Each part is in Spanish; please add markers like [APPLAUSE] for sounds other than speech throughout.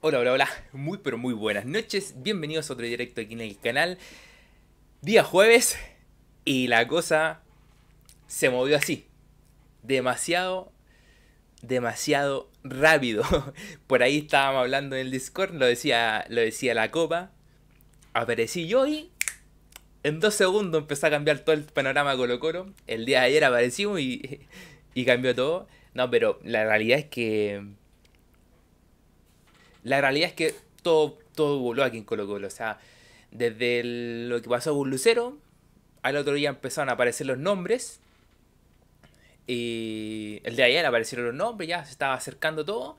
Hola, hola, hola. Muy, pero muy buenas noches. Bienvenidos a otro directo aquí en el canal. Día jueves. Y la cosa se movió así. Demasiado, demasiado rápido. [LAUGHS] Por ahí estábamos hablando en el Discord. Lo decía, lo decía la copa. Aparecí yo y en dos segundos empezó a cambiar todo el panorama Colo Colo. El día de ayer aparecimos y, [LAUGHS] y cambió todo. No, pero la realidad es que la realidad es que todo, todo voló aquí en Colo Colo. O sea, desde lo que pasó con Lucero, al otro día empezaron a aparecer los nombres. Y el de ayer aparecieron los nombres, ya se estaba acercando todo.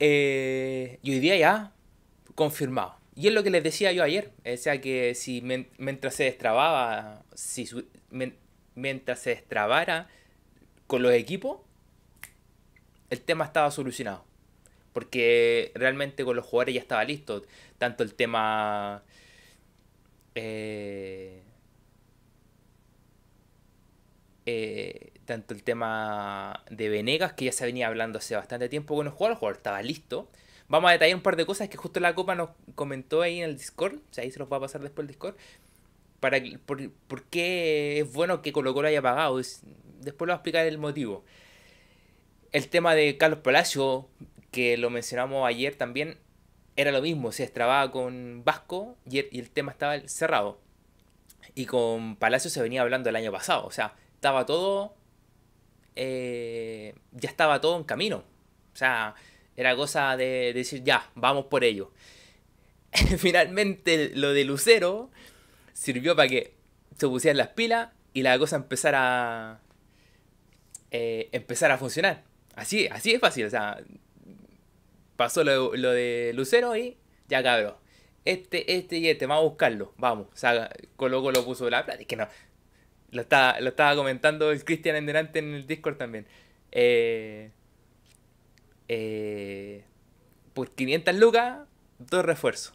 Eh, y hoy día ya confirmado. Y es lo que les decía yo ayer. O sea que si mientras se destrababa, si mientras se destrabara con los equipos, el tema estaba solucionado porque realmente con los jugadores ya estaba listo. Tanto el tema... Eh, eh, tanto el tema de Venegas, que ya se venía hablando hace bastante tiempo con los jugadores, el jugador estaba listo. Vamos a detallar un par de cosas que justo la Copa nos comentó ahí en el Discord, o sea, ahí se los va a pasar después el Discord, para por, por qué es bueno que Colo Colo haya pagado, después lo voy a explicar el motivo. El tema de Carlos Palacio, que lo mencionamos ayer también, era lo mismo, se destrababa con Vasco y el, tema estaba cerrado. Y con Palacio se venía hablando el año pasado, o sea, estaba todo, eh, ya estaba todo en camino. O sea, era cosa de, decir, ya, vamos por ello. [LAUGHS] Finalmente lo de Lucero sirvió para que se pusieran las pilas y la cosa empezara, eh, empezar a funcionar. Así, así es fácil, o sea, pasó lo, de Lucero y ya cabrón. Este, este y este, vamos a buscarlo, vamos. O Colo lo puso la plata. Es que no. Lo estaba, lo estaba comentando el Cristian en delante en el Discord también. Eh, eh, por 500 lucas, dos refuerzos.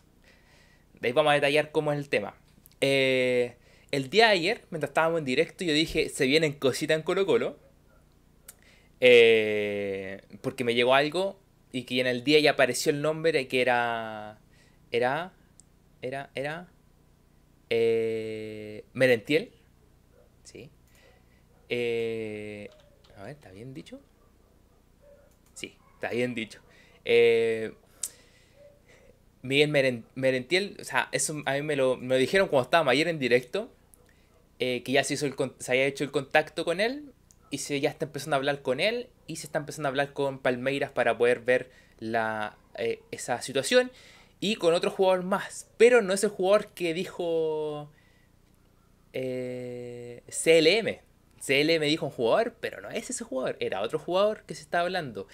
De ahí vamos a detallar cómo es el tema. Eh, el día de ayer, mientras estábamos en directo, yo dije, se vienen cositas en Colo Colo. Eh, porque me llegó algo y que en el día ya apareció el nombre que era. Era. Era. Era. Eh, Merentiel. Sí. Eh, a ver, ¿está bien dicho? Sí, está bien dicho. Eh, Miguel Merentiel, o sea, eso a mí me lo, me dijeron cuando estábamos ayer en directo, eh, que ya se, hizo el, se había hecho el contacto con él y se ya está empezando a hablar con él y se está empezando a hablar con Palmeiras para poder ver la, eh, esa situación y con otro jugador más. Pero no es el jugador que dijo eh, CLM. CLM dijo un jugador, pero no es ese jugador, era otro jugador que se está hablando.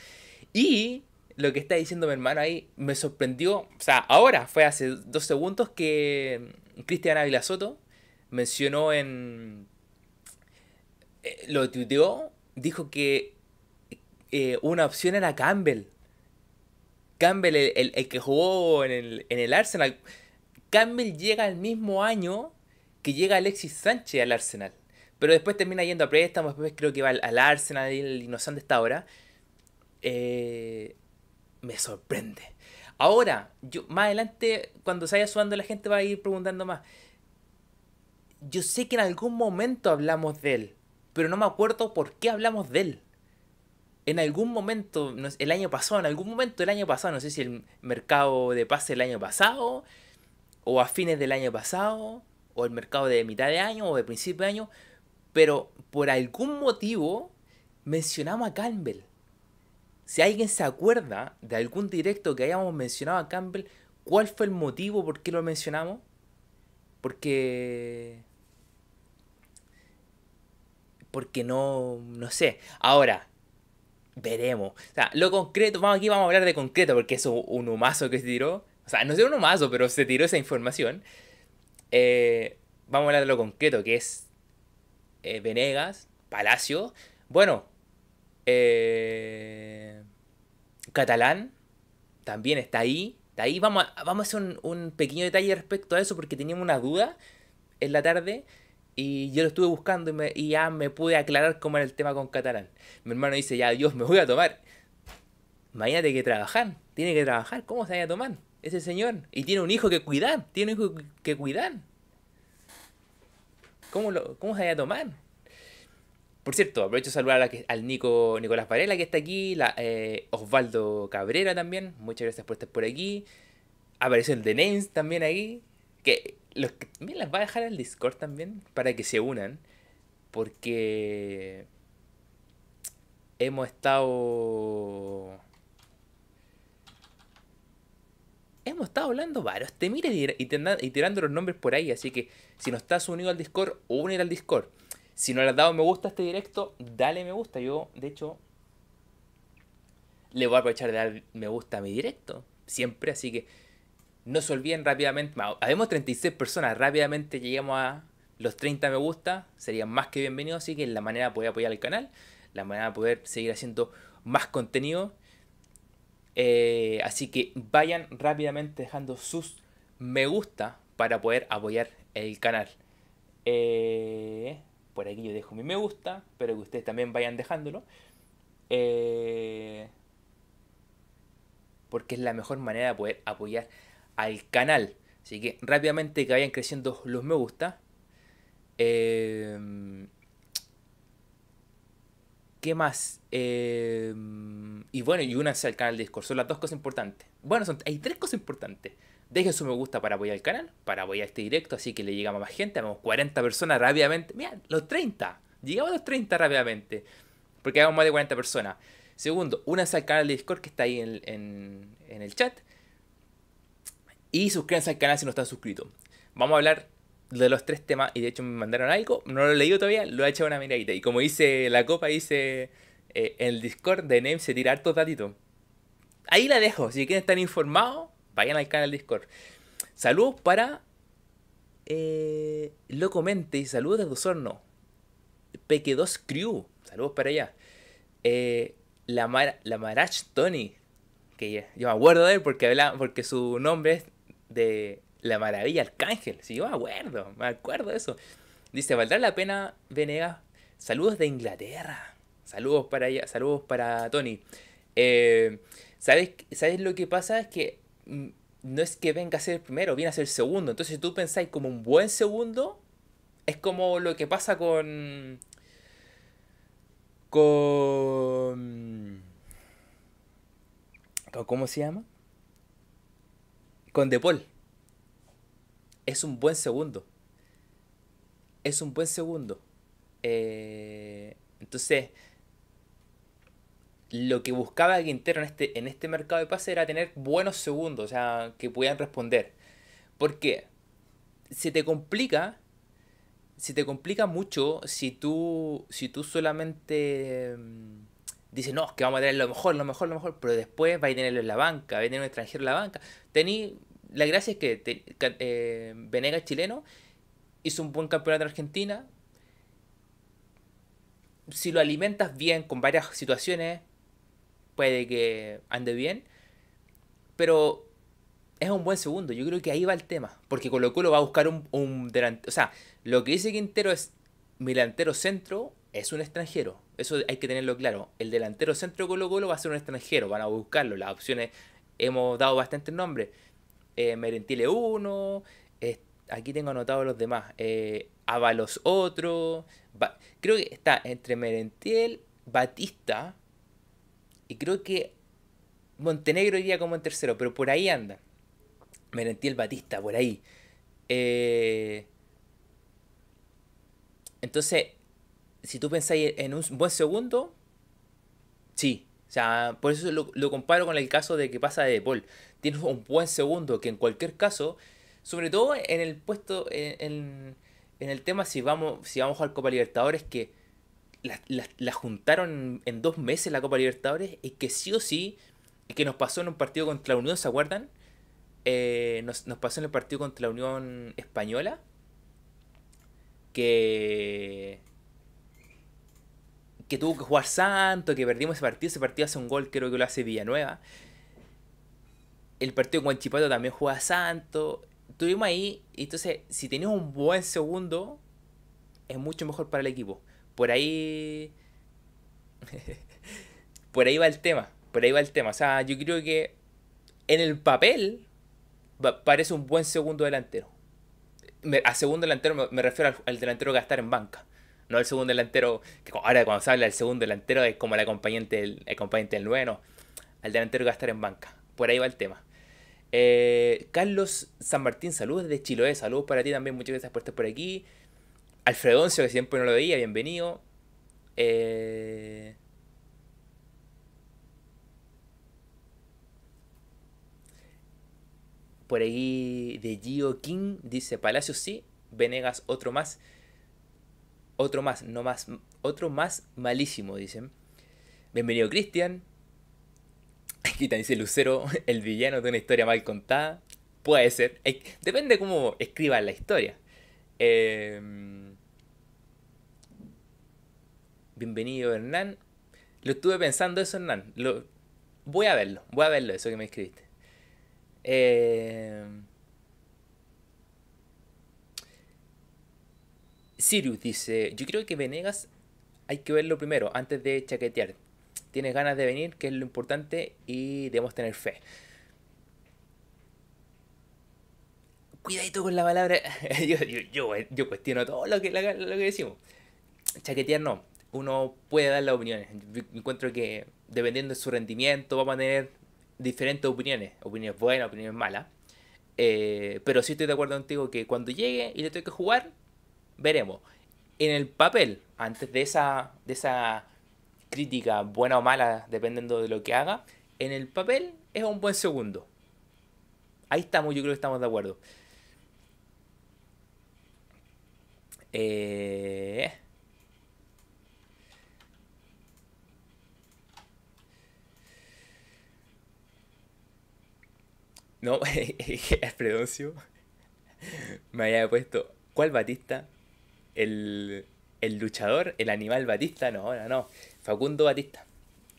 Y lo que está diciendo mi hermano ahí me sorprendió, o sea, ahora fue hace dos segundos que Cristian Ávila Soto mencionó en... Eh, lo tuiteó, dijo que eh, una opción era Campbell. Campbell, el, que jugó en el, en el, Arsenal. Campbell llega al mismo año que llega Alexis Sánchez al Arsenal. Pero después termina yendo a préstamo, después creo que va al, Arsenal y no sé dónde está ahora. Eh, me sorprende. Ahora, yo más adelante, cuando se vaya sudando la gente va a ir preguntando más. Yo sé que en algún momento hablamos de él, pero no me acuerdo por qué hablamos de él en algún momento, el año pasado, en algún momento del año pasado, no sé si el mercado de pase del año pasado, o a fines del año pasado, o el mercado de mitad de año, o de principio de año, pero por algún motivo mencionamos a Campbell. Si alguien se acuerda de algún directo que hayamos mencionado a Campbell, ¿cuál fue el motivo por qué lo mencionamos? Porque... Porque no... No sé. Ahora, veremos. O sea, lo concreto, vamos aquí, vamos a hablar de concreto, porque es un humazo que se tiró. O sea, no sé un humazo, pero se tiró esa información. Eh, vamos a hablar de lo concreto, que es eh, Venegas, Palacio. Bueno, eh, Catalán también está ahí. Está ahí. Vamos a, vamos a hacer un, un pequeño detalle respecto a eso, porque teníamos una duda en la tarde. Y yo lo estuve buscando y, ya me pude aclarar cómo era el tema con catalán. Mi hermano dice, ya Dios, me voy a tomar imagínate que trabajar, tiene que trabajar, ¿cómo se vaya a tomar ese señor? Y tiene un hijo que cuidar, tiene un hijo que cuidar. ¿Cómo, cómo se vaya a tomar? Por cierto, aprovecho de saludar al Nico, Nicolás Varela que está aquí, la, eh, Osvaldo Cabrera también, muchas gracias por estar por aquí. Apareció el The Names también ahí, que los también las va a dejar el Discord también para que se unan, porque hemos estado hemos estado hablando varios te mires y, tirando los nombres por ahí. Así que si no estás unido al Discord, únete al Discord. Si no le has dado me gusta a este directo, dale me gusta. Yo, de hecho, le voy a aprovechar de dar me gusta a mi directo. Siempre, así que no se olviden rápidamente. Habemos 36 personas, rápidamente llegamos a los 30 me gusta. Serían más que bienvenidos. Así que la manera de poder apoyar el canal, la manera de poder seguir haciendo más contenido eh, así que vayan rápidamente dejando sus me gusta para poder apoyar el canal. Eh, por aquí yo dejo mi me gusta, pero que ustedes también vayan dejándolo. Eh, porque es la mejor manera de poder apoyar al canal. Así que rápidamente que vayan creciendo los me gusta. ¿Qué más? Em, y bueno, y únanse al canal de Discord. Son las dos cosas importantes. Bueno, son, hay tres cosas importantes. Dejen su me gusta para apoyar el canal, para apoyar este directo, así que le llegamos a más gente. Vamos 40 personas rápidamente. Mira, los 30. Llegamos a los 30 rápidamente. Porque hagamos más de 40 personas. Segundo, únanse al canal de Discord que está ahí en, en el chat. Y suscríbanse al canal si no están suscritos. Vamos a hablar de los tres temas, y de hecho me mandaron algo, no lo he leído todavía, lo he hecho una miradita. Y como dice la copa, dice eh, en el Discord de Name se tira hartos datitos. Ahí la dejo, si quieren estar informados, vayan al canal Discord. Saludos para eh, Locomente y saludos desde Osorno. Peque2 Crew, saludos para allá. Eh, la, Mar la Marach Tony, que yo me acuerdo de él porque, habla, porque su nombre es de la maravilla Arcángel. Sí, yo me acuerdo, me acuerdo de eso. Dice, ¿valdrá la pena, Venegas? Saludos de Inglaterra. Saludos para allá, saludos para Tony. Eh, ¿sabes, ¿Sabes lo que pasa? Es que mm, no es que venga a ser el primero, viene a ser el segundo. Entonces, si tú pensáis como un buen segundo, es como lo que pasa con. con. ¿Cómo se llama? Con De Paul es un buen segundo. Es un buen segundo. Eh, entonces, lo que buscaba Quintero en este, en este mercado de pase era tener buenos segundos, o sea, que pudieran responder. Porque se te complica, se te complica mucho si tú, si tú solamente dices, no, que vamos a tener lo mejor, lo mejor, lo mejor, pero después vais a tenerlo en la banca, vais a tener un extranjero en la banca. Tení la gracia es que eh, Venegas chileno hizo un buen campeonato en Argentina. Si lo alimentas bien con varias situaciones, puede que ande bien. Pero es un buen segundo. Yo creo que ahí va el tema. Porque Colo Colo va a buscar un, un delantero. O sea, lo que dice Quintero es mi delantero centro es un extranjero. Eso hay que tenerlo claro. El delantero centro de Colo Colo va a ser un extranjero. Van a buscarlo. Las opciones hemos dado bastantes nombres eh, Merentiel 1, aquí tengo anotado los demás, eh, Avalos otro, creo que está entre Merentiel, Batista, y creo que Montenegro iría como en tercero, pero por ahí anda. Merentiel Batista, por ahí. Eh, entonces, si tú pensáis en un buen segundo, sí. O sea, por eso lo, comparo con el caso de que pasa de Paul tienes un buen segundo que en cualquier caso, sobre todo en el puesto, en, el tema si vamos, si vamos a jugar Copa Libertadores, que la, juntaron en dos meses la Copa Libertadores y que sí o sí, que nos pasó en un partido contra la Unión, ¿se acuerdan? Eh, nos, nos pasó en el partido contra la Unión Española, que que tuvo que jugar Santo, que perdimos ese partido, ese partido hace un gol, creo que lo hace Villanueva el partido con Chipato también juega Santo. Tuvimos ahí, entonces, si tenías un buen segundo, es mucho mejor para el equipo. Por ahí. [LAUGHS] por ahí va el tema. Por ahí va el tema. O sea, yo creo que en el papel parece un buen segundo delantero. a segundo delantero me, refiero al, delantero que en banca. No el segundo delantero, que ahora cuando se habla del segundo delantero es como el acompañante del, el acompañante del nuevo, Al delantero que va a estar en banca. Por ahí va el tema. Eh, Carlos San Martín, saludos desde Chiloé. Saludos para ti también. Muchas gracias por estar por aquí. Alfredoncio, que siempre no lo veía, bienvenido. Eh... Por ahí de Gio King dice Palacio sí, Venegas otro más. Otro más, no más, otro más malísimo, dicen. Bienvenido Cristian. Aquí también dice Lucero, [LAUGHS] el villano de una historia mal contada. Puede ser. Depende cómo escriban la historia. Em, bienvenido Hernán. Lo estuve pensando eso, Hernán. Lo... Voy a verlo, voy a verlo, eso que me escribiste. Eh... Sirius dice, yo creo que Venegas hay que verlo primero, antes de chaquetear. Tienes ganas de venir, que es lo importante, y debemos tener fe. Cuidadito con la palabra. [LAUGHS] yo, cuestiono todo lo que, decimos. Chaquetear no. Uno puede dar las opiniones. encuentro que dependiendo de su rendimiento, vamos a tener diferentes opiniones, opiniones buenas, opiniones malas. Eh, pero sí estoy de acuerdo contigo que cuando llegue y le tengo que jugar, veremos. En el papel, antes de esa, de esa crítica buena o mala, dependiendo de lo que haga, en el papel es un buen segundo. Ahí estamos, yo creo que estamos de acuerdo. Eh, No, [LAUGHS] Alfredoncio me había puesto. ¿Cuál Batista? El, el luchador, el animal Batista, no, no, no. Facundo Batista.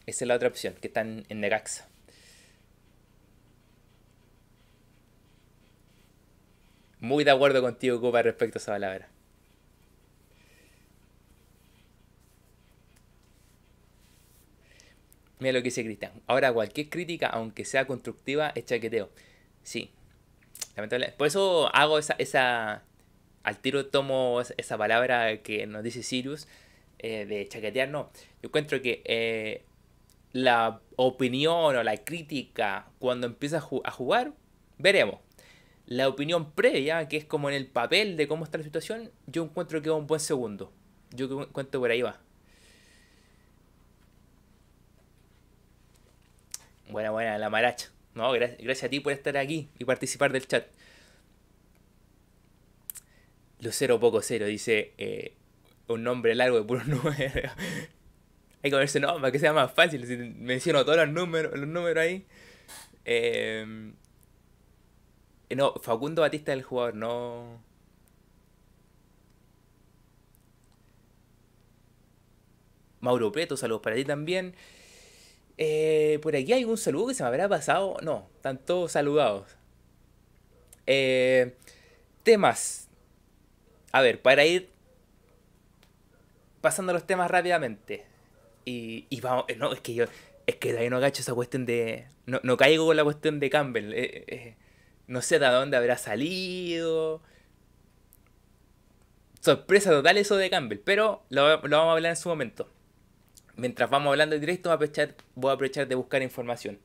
Esa es la otra opción, que está en, Negaxa. Muy de acuerdo contigo, Copa, respecto a esa palabra. Mira lo que dice Cristian. Ahora, cualquier crítica, aunque sea constructiva, es chaqueteo. Sí. Lamentablemente. Por eso hago esa, esa. Al tiro tomo esa palabra que nos dice Sirius. Eh, de chaquetear, no. Yo encuentro que eh, la opinión o la crítica cuando empieza a, jugar, veremos. La opinión previa, que es como en el papel de cómo está la situación, yo encuentro que va un buen segundo. Yo encuentro por ahí va. Buena, buena, la maracha. No, gracias, a ti por estar aquí y participar del chat. Lucero Poco Cero dice eh, un nombre largo de puros [LAUGHS] números. Hay que ponerse nombre para que sea más fácil. Menciono todos los números, los números ahí. Em, no, Facundo Batista es el jugador, no. Mauro Preto, saludos para ti también. Eh, por aquí hay un saludo que se me habrá pasado. No, están todos saludados. Eh, temas. A ver, para ir pasando los temas rápidamente. Y, y vamos, no, es que yo, es que ahí no gacho esa cuestión de, no, no caigo con la cuestión de Campbell. Eh, eh, no sé de dónde habrá salido. Sorpresa total eso de Campbell, pero lo, lo vamos a hablar en su momento mientras vamos hablando en directo, voy a aprovechar, voy a aprovechar de buscar información.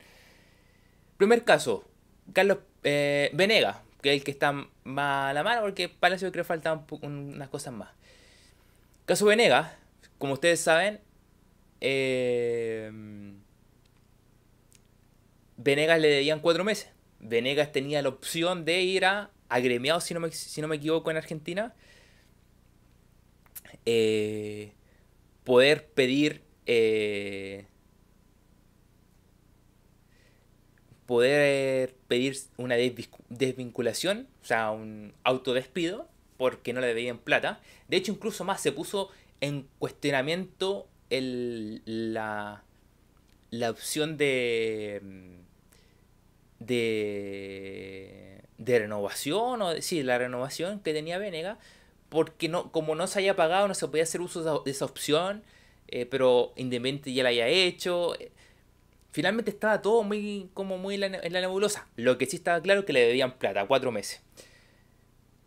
Primer caso, Carlos eh, Venega, el que está más a la mano, porque Palacio creo que faltan unas cosas más. Caso Venega, como ustedes saben, eh, Venegas le debían cuatro meses. Venegas tenía la opción de ir a agremiado, si no me, si no me equivoco, en Argentina. Eh, poder pedir eh, poder pedir una desvinculación, o sea, un autodespido, porque no le debían plata. De hecho, incluso más se puso en cuestionamiento el, la, la opción de, de, de renovación, o sí, la renovación que tenía Venega, porque no, como no se haya pagado, no se podía hacer uso de esa opción eh, pero Independiente ya la haya hecho. Finalmente estaba todo muy como muy en la, nebulosa. Lo que sí estaba claro es que le debían plata, cuatro meses.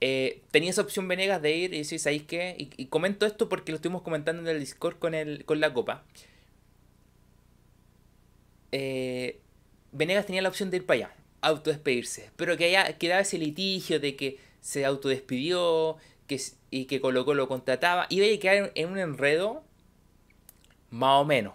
Eh, tenía esa opción Venegas de ir y decir, ¿sabéis qué? Y, comento esto porque lo estuvimos comentando en el Discord con, el, con la copa. Eh, Venegas tenía la opción de ir para allá, autodespedirse. Pero que allá quedaba ese litigio de que se autodespidió que, y que Colo Colo contrataba. Iba a quedar en un enredo más o menos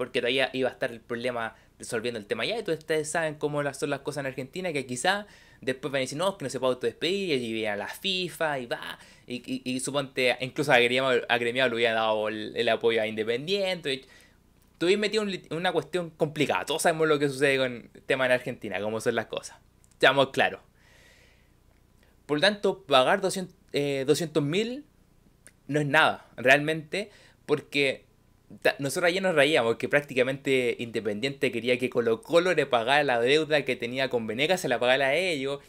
porque todavía iba a estar el problema resolviendo el tema ya. Y ustedes saben cómo son las cosas en Argentina, que quizá después van a decir, no, que no se puede autodespedir, y viene a la FIFA, y va. Y, y, suponte, incluso a Gremiado, le hubiera dado el, apoyo a Independiente. Estuve metido en una cuestión complicada. Todos sabemos lo que sucede con el tema en Argentina, cómo son las cosas. Seamos claros. Por lo tanto, pagar 200 eh, mil no es nada, realmente, porque nosotros ayer nos reíamos que prácticamente Independiente quería que Colo Colo le pagara la deuda que tenía con Venegas, se la pagara a ellos.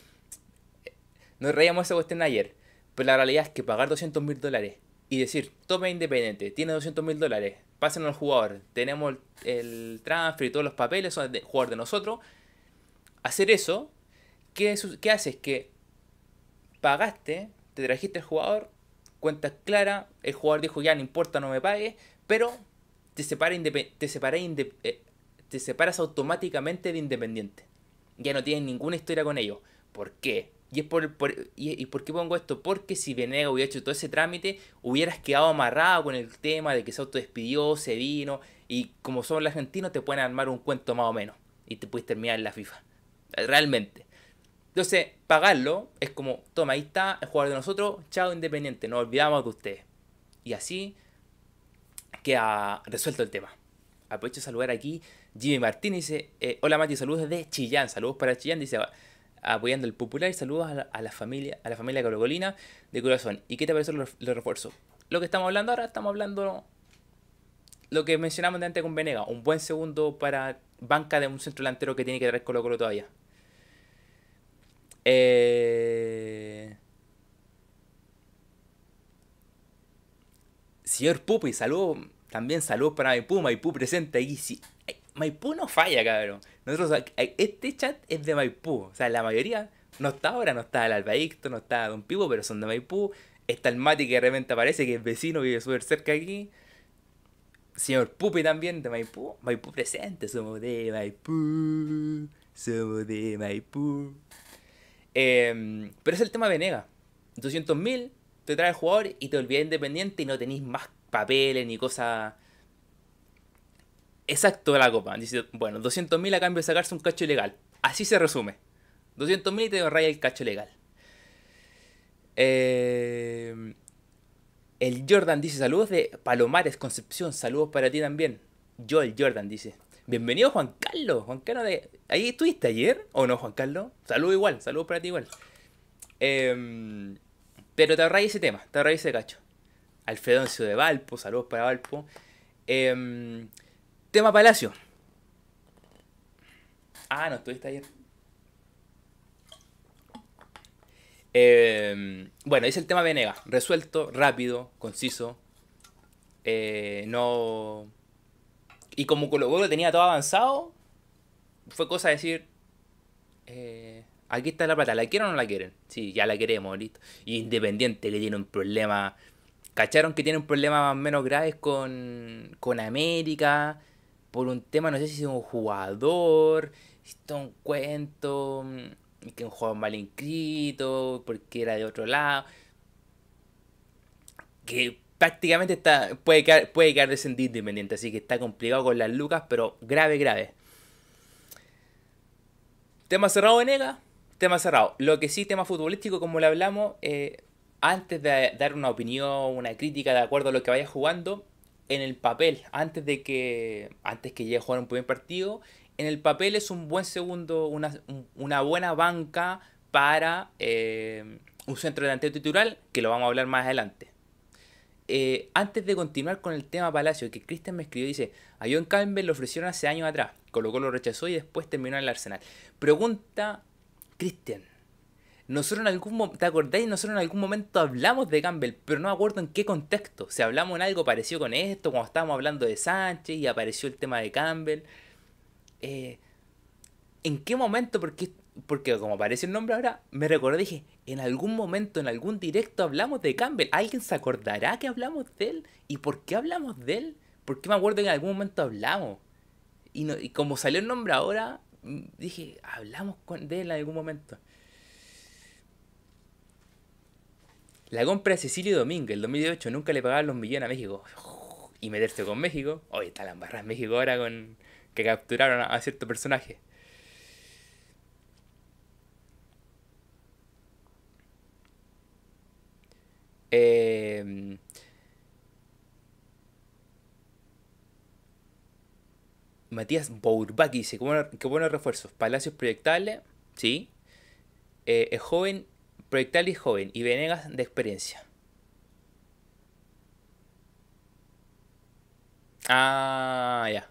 Nos reíamos esa cuestión ayer. Pero la realidad es que pagar 200 mil dólares y decir, tome Independiente, tiene 200 mil dólares, pásenlo al jugador, tenemos el transfer y todos los papeles son de jugador de nosotros. Hacer eso, ¿qué, qué hace? Es que pagaste, te trajiste el jugador, cuentas clara, el jugador dijo ya no importa, no me pague, pero te, separa eh, te separas automáticamente de Independiente. Ya no tienes ninguna historia con ellos. ¿Por qué? Y, es por, y, por qué pongo esto? Porque si Venega hubiera hecho todo ese trámite, hubieras quedado amarrado con el tema de que se autodespidió, se vino, y como son los argentinos, te pueden armar un cuento más o menos. Y te puedes terminar en la FIFA. Realmente. Entonces, pagarlo es como, toma, ahí está, el jugador de nosotros, chao Independiente, nos olvidamos de ustedes. Y así que ha resuelto el tema. Aprovecho de saludar aquí. Jimmy Martínez eh, Hola Mati, saludos desde Chillán. Saludos para Chillán. Dice: Apoyando el popular y saludos a la, familia a la familia Colocolina de corazón. ¿Y qué te parece los, los refuerzos? Lo que estamos hablando ahora, estamos hablando lo que mencionamos antes con Venega. Un buen segundo para banca de un centro delantero que tiene que traer Colo Colo todavía. Eh. Señor Pupi, saludos. También saludos para Maipú, Maipú presente ahí. Sí. Maipú no falla, cabrón. Nosotros, este chat es de Maipú. O sea, la mayoría no está ahora, no está el Albaicto, no está Don Pivo, pero son de Maipú. Está el Mati que de repente aparece, que es vecino, vive súper cerca aquí. Señor Pupi también de Maipú. Maipú presente, somos de Maipú. Somos de Maipú. Em, pero es el tema Venega. 200 mil te trae el jugador y te olvidas independiente y no tenéis más papeles ni cosas. Exacto de la copa. Dice, bueno, 200.000 a cambio de sacarse un cacho ilegal. Así se resume. 200.000 y te raya el cacho legal. Eh, el Jordan dice saludos de Palomares, Concepción. Saludos para ti también. Yo, el Jordan, dice. Bienvenido Juan Carlos. Juan Carlos de... ¿Ahí estuviste ayer o no, Juan Carlos? Saludos igual, saludos para ti igual. Eh, pero te ahorráis ese tema, te ahorráis ese cacho. Alfredoncio de Valpo, saludos para Valpo. Em, tema Palacio. Ah, no, estuviste ayer. Eh, bueno, es el tema Venega. Resuelto, rápido, conciso. Eh, no. Y como Colo Colo tenía todo avanzado, fue cosa de decir. Eh, aquí está la plata, ¿la quieren o no la quieren? Sí, ya la queremos, listo. Y Independiente que tiene un problema. ¿Cacharon que tiene un problema más o menos graves con, con América? Por un tema, no sé si es un jugador, está un cuento, mm, que un jugador mal inscrito, porque era de otro lado. Que prácticamente está puede quedar, puede quedar descendido Independiente, así que está complicado con las lucas, pero grave, grave. Tema cerrado, Venega tema cerrado. Lo que sí, tema futbolístico, como le hablamos, eh, antes de dar una opinión, una crítica de acuerdo a lo que vaya jugando, en el papel, antes de que antes que llegue a jugar un primer partido, en el papel es un buen segundo, una, buena banca para eh, un centro delantero titular, que lo vamos a hablar más adelante. Eh, antes de continuar con el tema Palacio, que Cristian me escribió, dice, a John Campbell lo ofrecieron hace años atrás, colocó lo rechazó y después terminó en el Arsenal. Pregunta Cristian, nosotros en algún ¿te acordáis? Nosotros en algún momento hablamos de Campbell, pero no acuerdo en qué contexto. Si hablamos en algo parecido con esto, cuando estábamos hablando de Sánchez y apareció el tema de Campbell. eh, ¿en qué momento? Porque, porque como aparece el nombre ahora, me recordé, dije, en algún momento, en algún directo hablamos de Campbell. ¿Alguien se acordará que hablamos de él? ¿Y por qué hablamos de él? Porque me acuerdo que en algún momento hablamos. Y, como salió el nombre ahora, dije, hablamos de él en algún momento. La compra de Cecilio Domínguez, el 2018, nunca le pagaban los millones a México. Y meterse con México. Hoy está la embarrada en México ahora con que capturaron a cierto personaje. Eh, Matías Bourbaki dice, qué, buenos refuerzos. Palacios proyectables, sí. Eh, es joven, proyectable y joven. Y Venegas de experiencia. Ah, ya.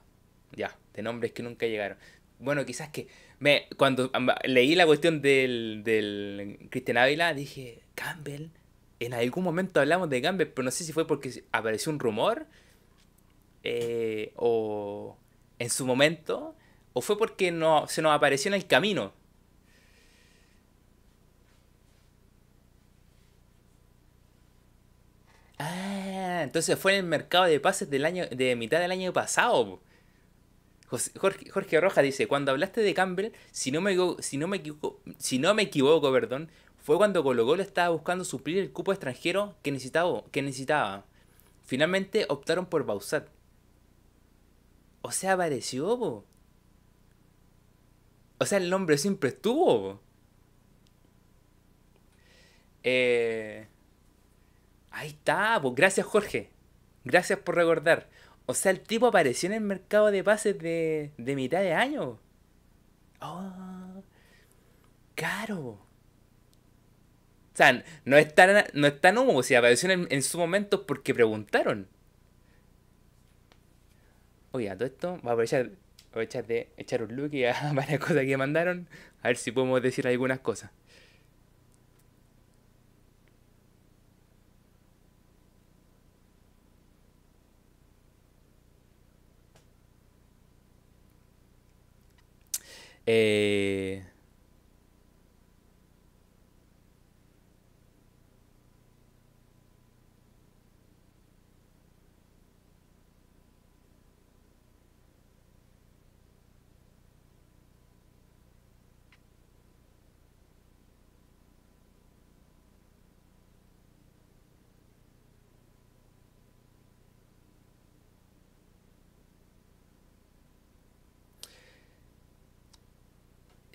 Ya. De nombres que nunca llegaron. Bueno, quizás que... Me, cuando leí la cuestión del, del Cristian Ávila, dije, Campbell. En algún momento hablamos de Campbell, pero no sé si fue porque apareció un rumor. Eh, o en su momento o fue porque no, se nos apareció en el camino. Ah, entonces fue en el mercado de pases del año de mitad del año pasado. Jorge, Rojas dice, cuando hablaste de Campbell, si no me, si no me equivoco, si no me equivoco, perdón, fue cuando Colo Colo estaba buscando suplir el cupo extranjero que necesitaba, que necesitaba. Finalmente optaron por Bausat. O sea, apareció, po. O sea, el nombre siempre estuvo, Eh... Ahí está, pues gracias Jorge. Gracias por recordar. O sea, el tipo apareció en el mercado de pases de, de mitad de año. Oh, claro. O sea, no es tan, no es tan si apareció en, en su momento porque preguntaron. Oye, a todo esto, voy a aprovechar, aprovechar de echar un look y a [LAUGHS] varias cosas que mandaron. A ver si podemos decir algunas cosas. Eh,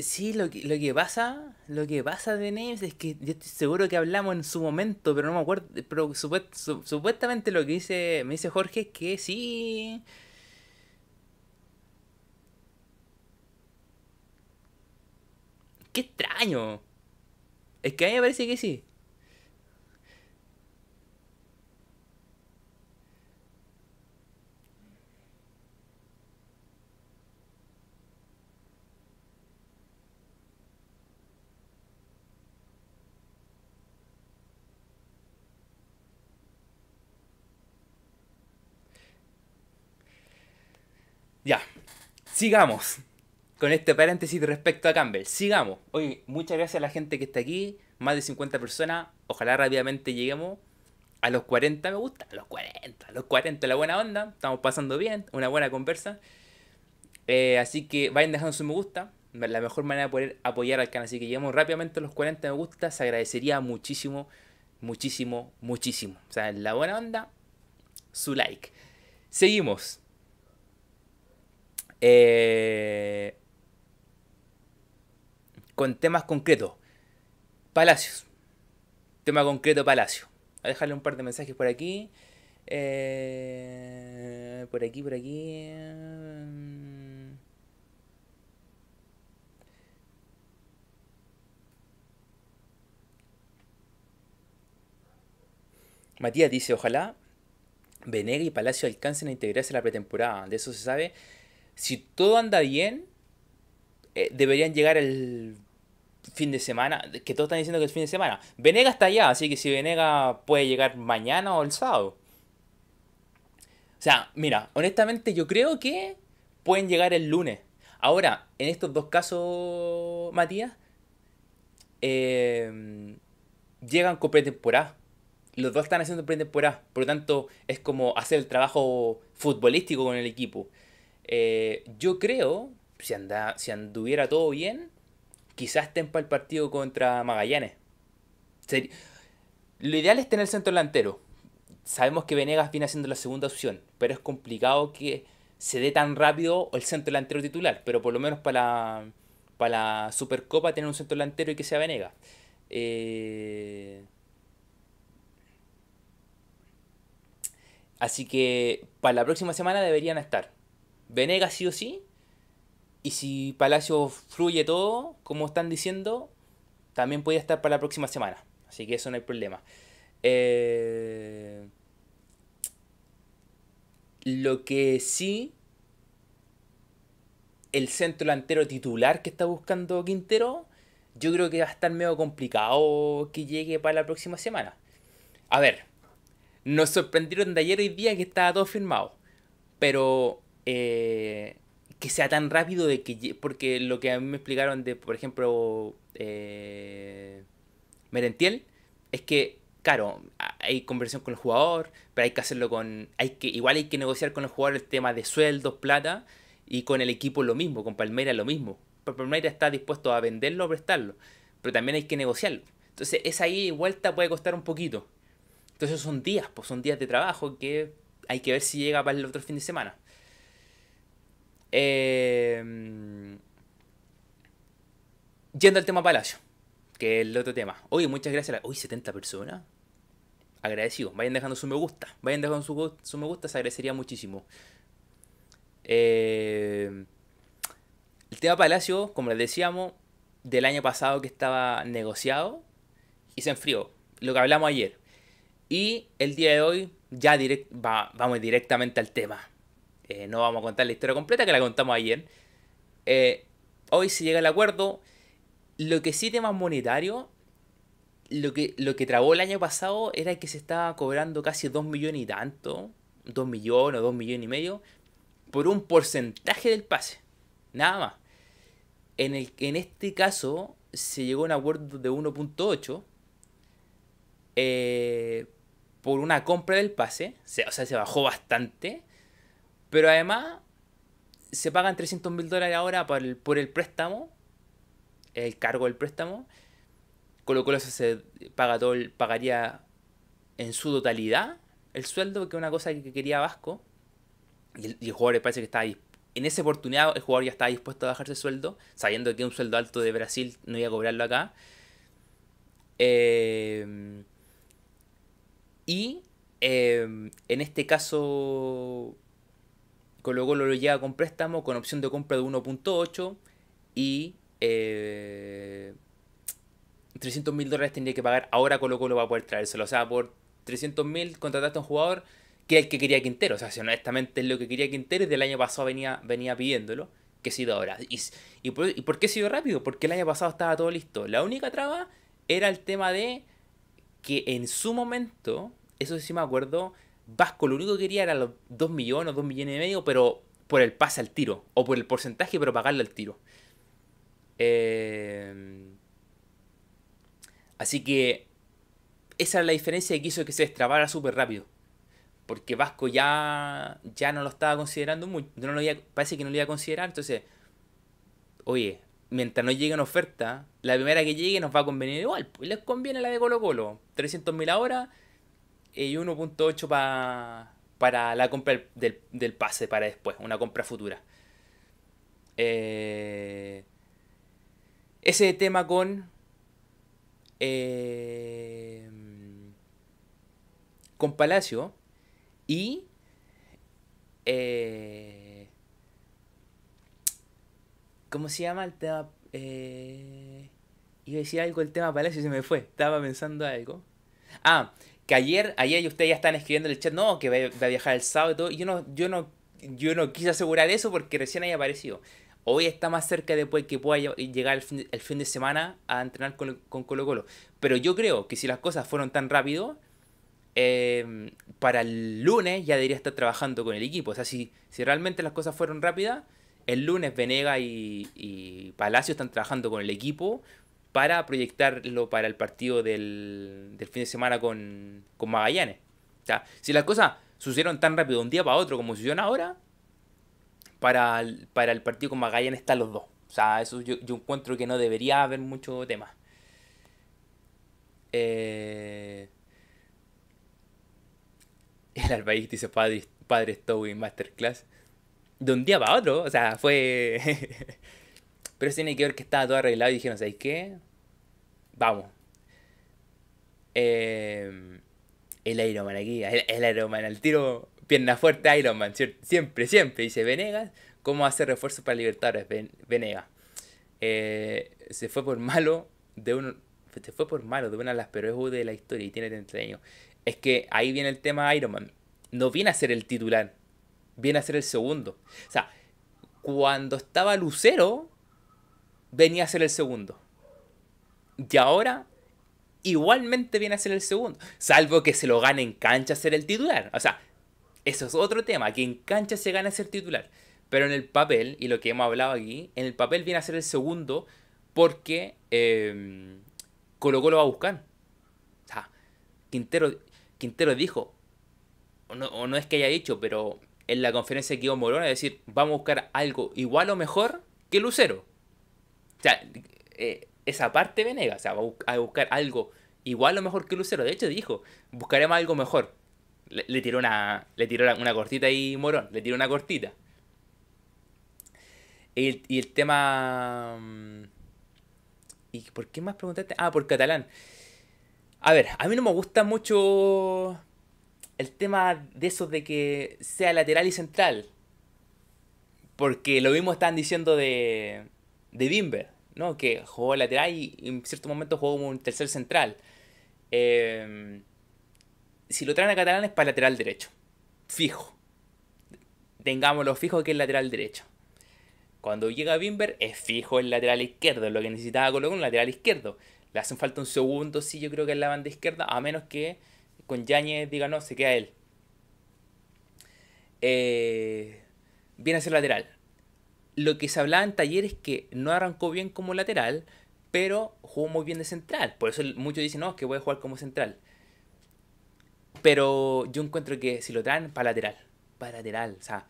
Sí, lo que, lo que pasa, lo que pasa de Names es que yo estoy seguro que hablamos en su momento, pero no me acuerdo, pero supuestamente lo que dice, me dice Jorge es que sí. Qué extraño. Es que a mí me parece que sí. Ya, sigamos con este paréntesis respecto a Campbell. Sigamos. Oye, muchas gracias a la gente que está aquí. Más de 50 personas. Ojalá rápidamente lleguemos a los 40 me gusta. A los 40, a los 40 la buena onda. Estamos pasando bien. Una buena conversa. Eh, así que vayan dejando su me gusta. La mejor manera de poder apoyar al canal. Así que lleguemos rápidamente a los 40 me gusta. Se agradecería muchísimo, muchísimo, muchísimo. O sea, la buena onda, su like. Seguimos. Eh, con temas concretos. Palacios. Tema concreto, Palacio. a dejarle un par de mensajes por aquí. Eh, por aquí, por aquí. Matías dice, ojalá Venega y Palacio alcancen a integrarse a la pretemporada. De eso se sabe si todo anda bien, eh, deberían llegar el fin de semana, que todos están diciendo que es fin de semana. Venega está allá, así que si Venega puede llegar mañana o el sábado. O sea, mira, honestamente yo creo que pueden llegar el lunes. Ahora, en estos dos casos, Matías, eh, llegan con pretemporada. Los dos están haciendo pretemporada. Por lo tanto, es como hacer el trabajo futbolístico con el equipo. Eh, yo creo, si, anda, si anduviera todo bien, quizás estén para el partido contra Magallanes. Lo ideal es tener centro delantero. Sabemos que Venegas viene haciendo la segunda opción, pero es complicado que se dé tan rápido el centro delantero titular. Pero por lo menos para la, para la Supercopa tener un centro delantero y que sea Venegas. Eh, así que para la próxima semana deberían estar. Venegas sí o sí. Y si Palacio fluye todo, como están diciendo, también puede estar para la próxima semana. Así que eso no hay problema. Eh, lo que sí, el centro delantero titular que está buscando Quintero, yo creo que va a estar medio complicado que llegue para la próxima semana. A ver, nos sorprendieron de ayer y día que estaba todo firmado. Pero eh, que sea tan rápido de que... Porque lo que a mí me explicaron de, por ejemplo, eh, Merentiel, es que, claro, hay conversión con el jugador, pero hay que hacerlo con... Hay que, igual hay que negociar con el jugador el tema de sueldos, plata, y con el equipo lo mismo, con Palmeiras lo mismo. Palmeiras está dispuesto a venderlo o prestarlo, pero también hay que negociarlo. Entonces, esa vuelta puede costar un poquito. Entonces son días, pues son días de trabajo que hay que ver si llega para el otro fin de semana. Eh, yendo al tema Palacio, que es el otro tema. Oye, muchas gracias. Uy, 70 personas. Agradecido. Vayan dejando su me gusta. Vayan dejando su, su me gusta, se agradecería muchísimo. Eh, el tema Palacio, como les decíamos, del año pasado que estaba negociado y se enfrió. Lo que hablamos ayer. Y el día de hoy ya direct, vamos directamente al tema. Eh, no vamos a contar la historia completa que la contamos ayer. Eh, hoy se llega al acuerdo. Lo que sí tema monetario, lo que, lo que trabó el año pasado era que se estaba cobrando casi 2 millones y tanto, 2 millones o 2 millones y medio, por un porcentaje del pase. Nada más. En, el, en este caso se llegó a un acuerdo de 1.8 eh, por una compra del pase. o sea, se bajó bastante. Pero además se pagan 300 mil dólares ahora por el, por el préstamo, el cargo del préstamo. Con lo cual se paga todo, pagaría en su totalidad el sueldo, que es una cosa que quería Vasco. Y el, jugador parece que estaba en esa oportunidad el jugador ya estaba dispuesto a bajarse el sueldo, sabiendo que un sueldo alto de Brasil no iba a cobrarlo acá. Eh, y eh, en este caso Colo Colo lo lleva con préstamo con opción de compra de 1.8 y 300 eh, mil dólares tendría que pagar. Ahora Colo Colo va a poder traérselo. O sea, por 300 mil contrataste a un jugador que es el que quería Quintero. O sea, si honestamente es lo que quería Quintero y del año pasado venía, venía pidiéndolo, que ha sido ahora. ¿Y, y, por, qué ha sido rápido? Porque el año pasado estaba todo listo. La única traba era el tema de que en su momento, eso sí me acuerdo, Vasco lo único que quería era los 2 millones o 2 millones y medio, pero por el pase al tiro. O por el porcentaje, pero pagarle al tiro. Eh, así que esa es la diferencia que hizo que se destrabara súper rápido. Porque Vasco ya, ya no lo estaba considerando mucho. No lo parece que no lo iba a considerar. Entonces, oye, mientras no llegue una oferta, la primera que llegue nos va a convenir igual. Pues les conviene la de Colo Colo. 300 mil ahora y 1.8 para la compra del, pase para después, una compra futura. Eh, ese tema con eh, con Palacio y eh, ¿cómo se llama el tema? Iba a decir algo el tema Palacio y se me fue. Estaba pensando algo. Ah, que ayer, ayer ustedes ya están escribiendo en el chat, no, que va, a viajar el sábado y todo, yo no, yo no, yo no quise asegurar eso porque recién haya aparecido. Hoy está más cerca de que pueda llegar el fin, de semana a entrenar con, Colo Colo. Pero yo creo que si las cosas fueron tan rápido, em, para el lunes ya debería estar trabajando con el equipo. O sea, si, si realmente las cosas fueron rápidas, el lunes Venega y, y Palacio están trabajando con el equipo para proyectarlo para el partido del, fin de semana con, con Magallanes. O sea, si las cosas sucedieron tan rápido de un día para otro como sucedieron ahora, para el, para el partido con Magallanes están los dos. O sea, eso yo, encuentro que no debería haber mucho tema. Eh... El albaíz dice padre, padre Stowe Masterclass. De un día para otro, o sea, fue. [LAUGHS] Pero eso tiene que ver que estaba todo arreglado y dijeron, ¿sabes qué? Vamos. Eh, el Ironman aquí, el, el Ironman, al tiro, pierna fuerte Ironman, siempre, siempre, dice Venegas, ¿cómo hacer refuerzos para Libertadores? Venegas. Eh, se fue por malo de un, se fue por malo de una de las peores de la historia y tiene 30 años. Es que ahí viene el tema Ironman. No viene a ser el titular, viene a ser el segundo. O sea, cuando estaba Lucero, venía a ser el segundo. Y ahora, igualmente viene a ser el segundo. Salvo que se lo gane en cancha ser el titular. O sea, eso es otro tema, que en cancha se gana ser titular. Pero en el papel, y lo que hemos hablado aquí, en el papel viene a ser el segundo porque eh, Colo Colo va a buscar. O sea, Quintero, Quintero dijo, o no, o no, es que haya dicho, pero en la conferencia que iba Morona, es decir, vamos a buscar algo igual o mejor que Lucero. Sea, eh, esa parte Venegas, o sea, va a buscar algo igual o mejor que Lucero. De hecho, dijo, buscaremos algo mejor. Le, tiró una le tiró una cortita ahí Morón, le tiró una cortita. Y el, y el tema... mm, ¿Y por qué más preguntaste? Ah, por catalán. A ver, a mí no me gusta mucho el tema de eso de que sea lateral y central. Porque lo mismo estaban diciendo de, de Bimber, ¿no? Que jugó lateral y en cierto momento jugó como un tercer central. Eh, si lo traen a catalán es para lateral derecho. Fijo. Tengámoslo fijo que es lateral derecho. Cuando llega Bimber es fijo el lateral izquierdo, lo que necesitaba Colo un lateral izquierdo. Le hacen falta un segundo, sí, yo creo que es la banda izquierda, a menos que con Yañez diga no, se queda él. Eh, viene a ser lateral. Lo que se hablaba en taller es que no arrancó bien como lateral, pero jugó muy bien de central. Por eso muchos dicen, no, es que voy a jugar como central. Pero yo encuentro que si lo traen para lateral, para lateral, o sea,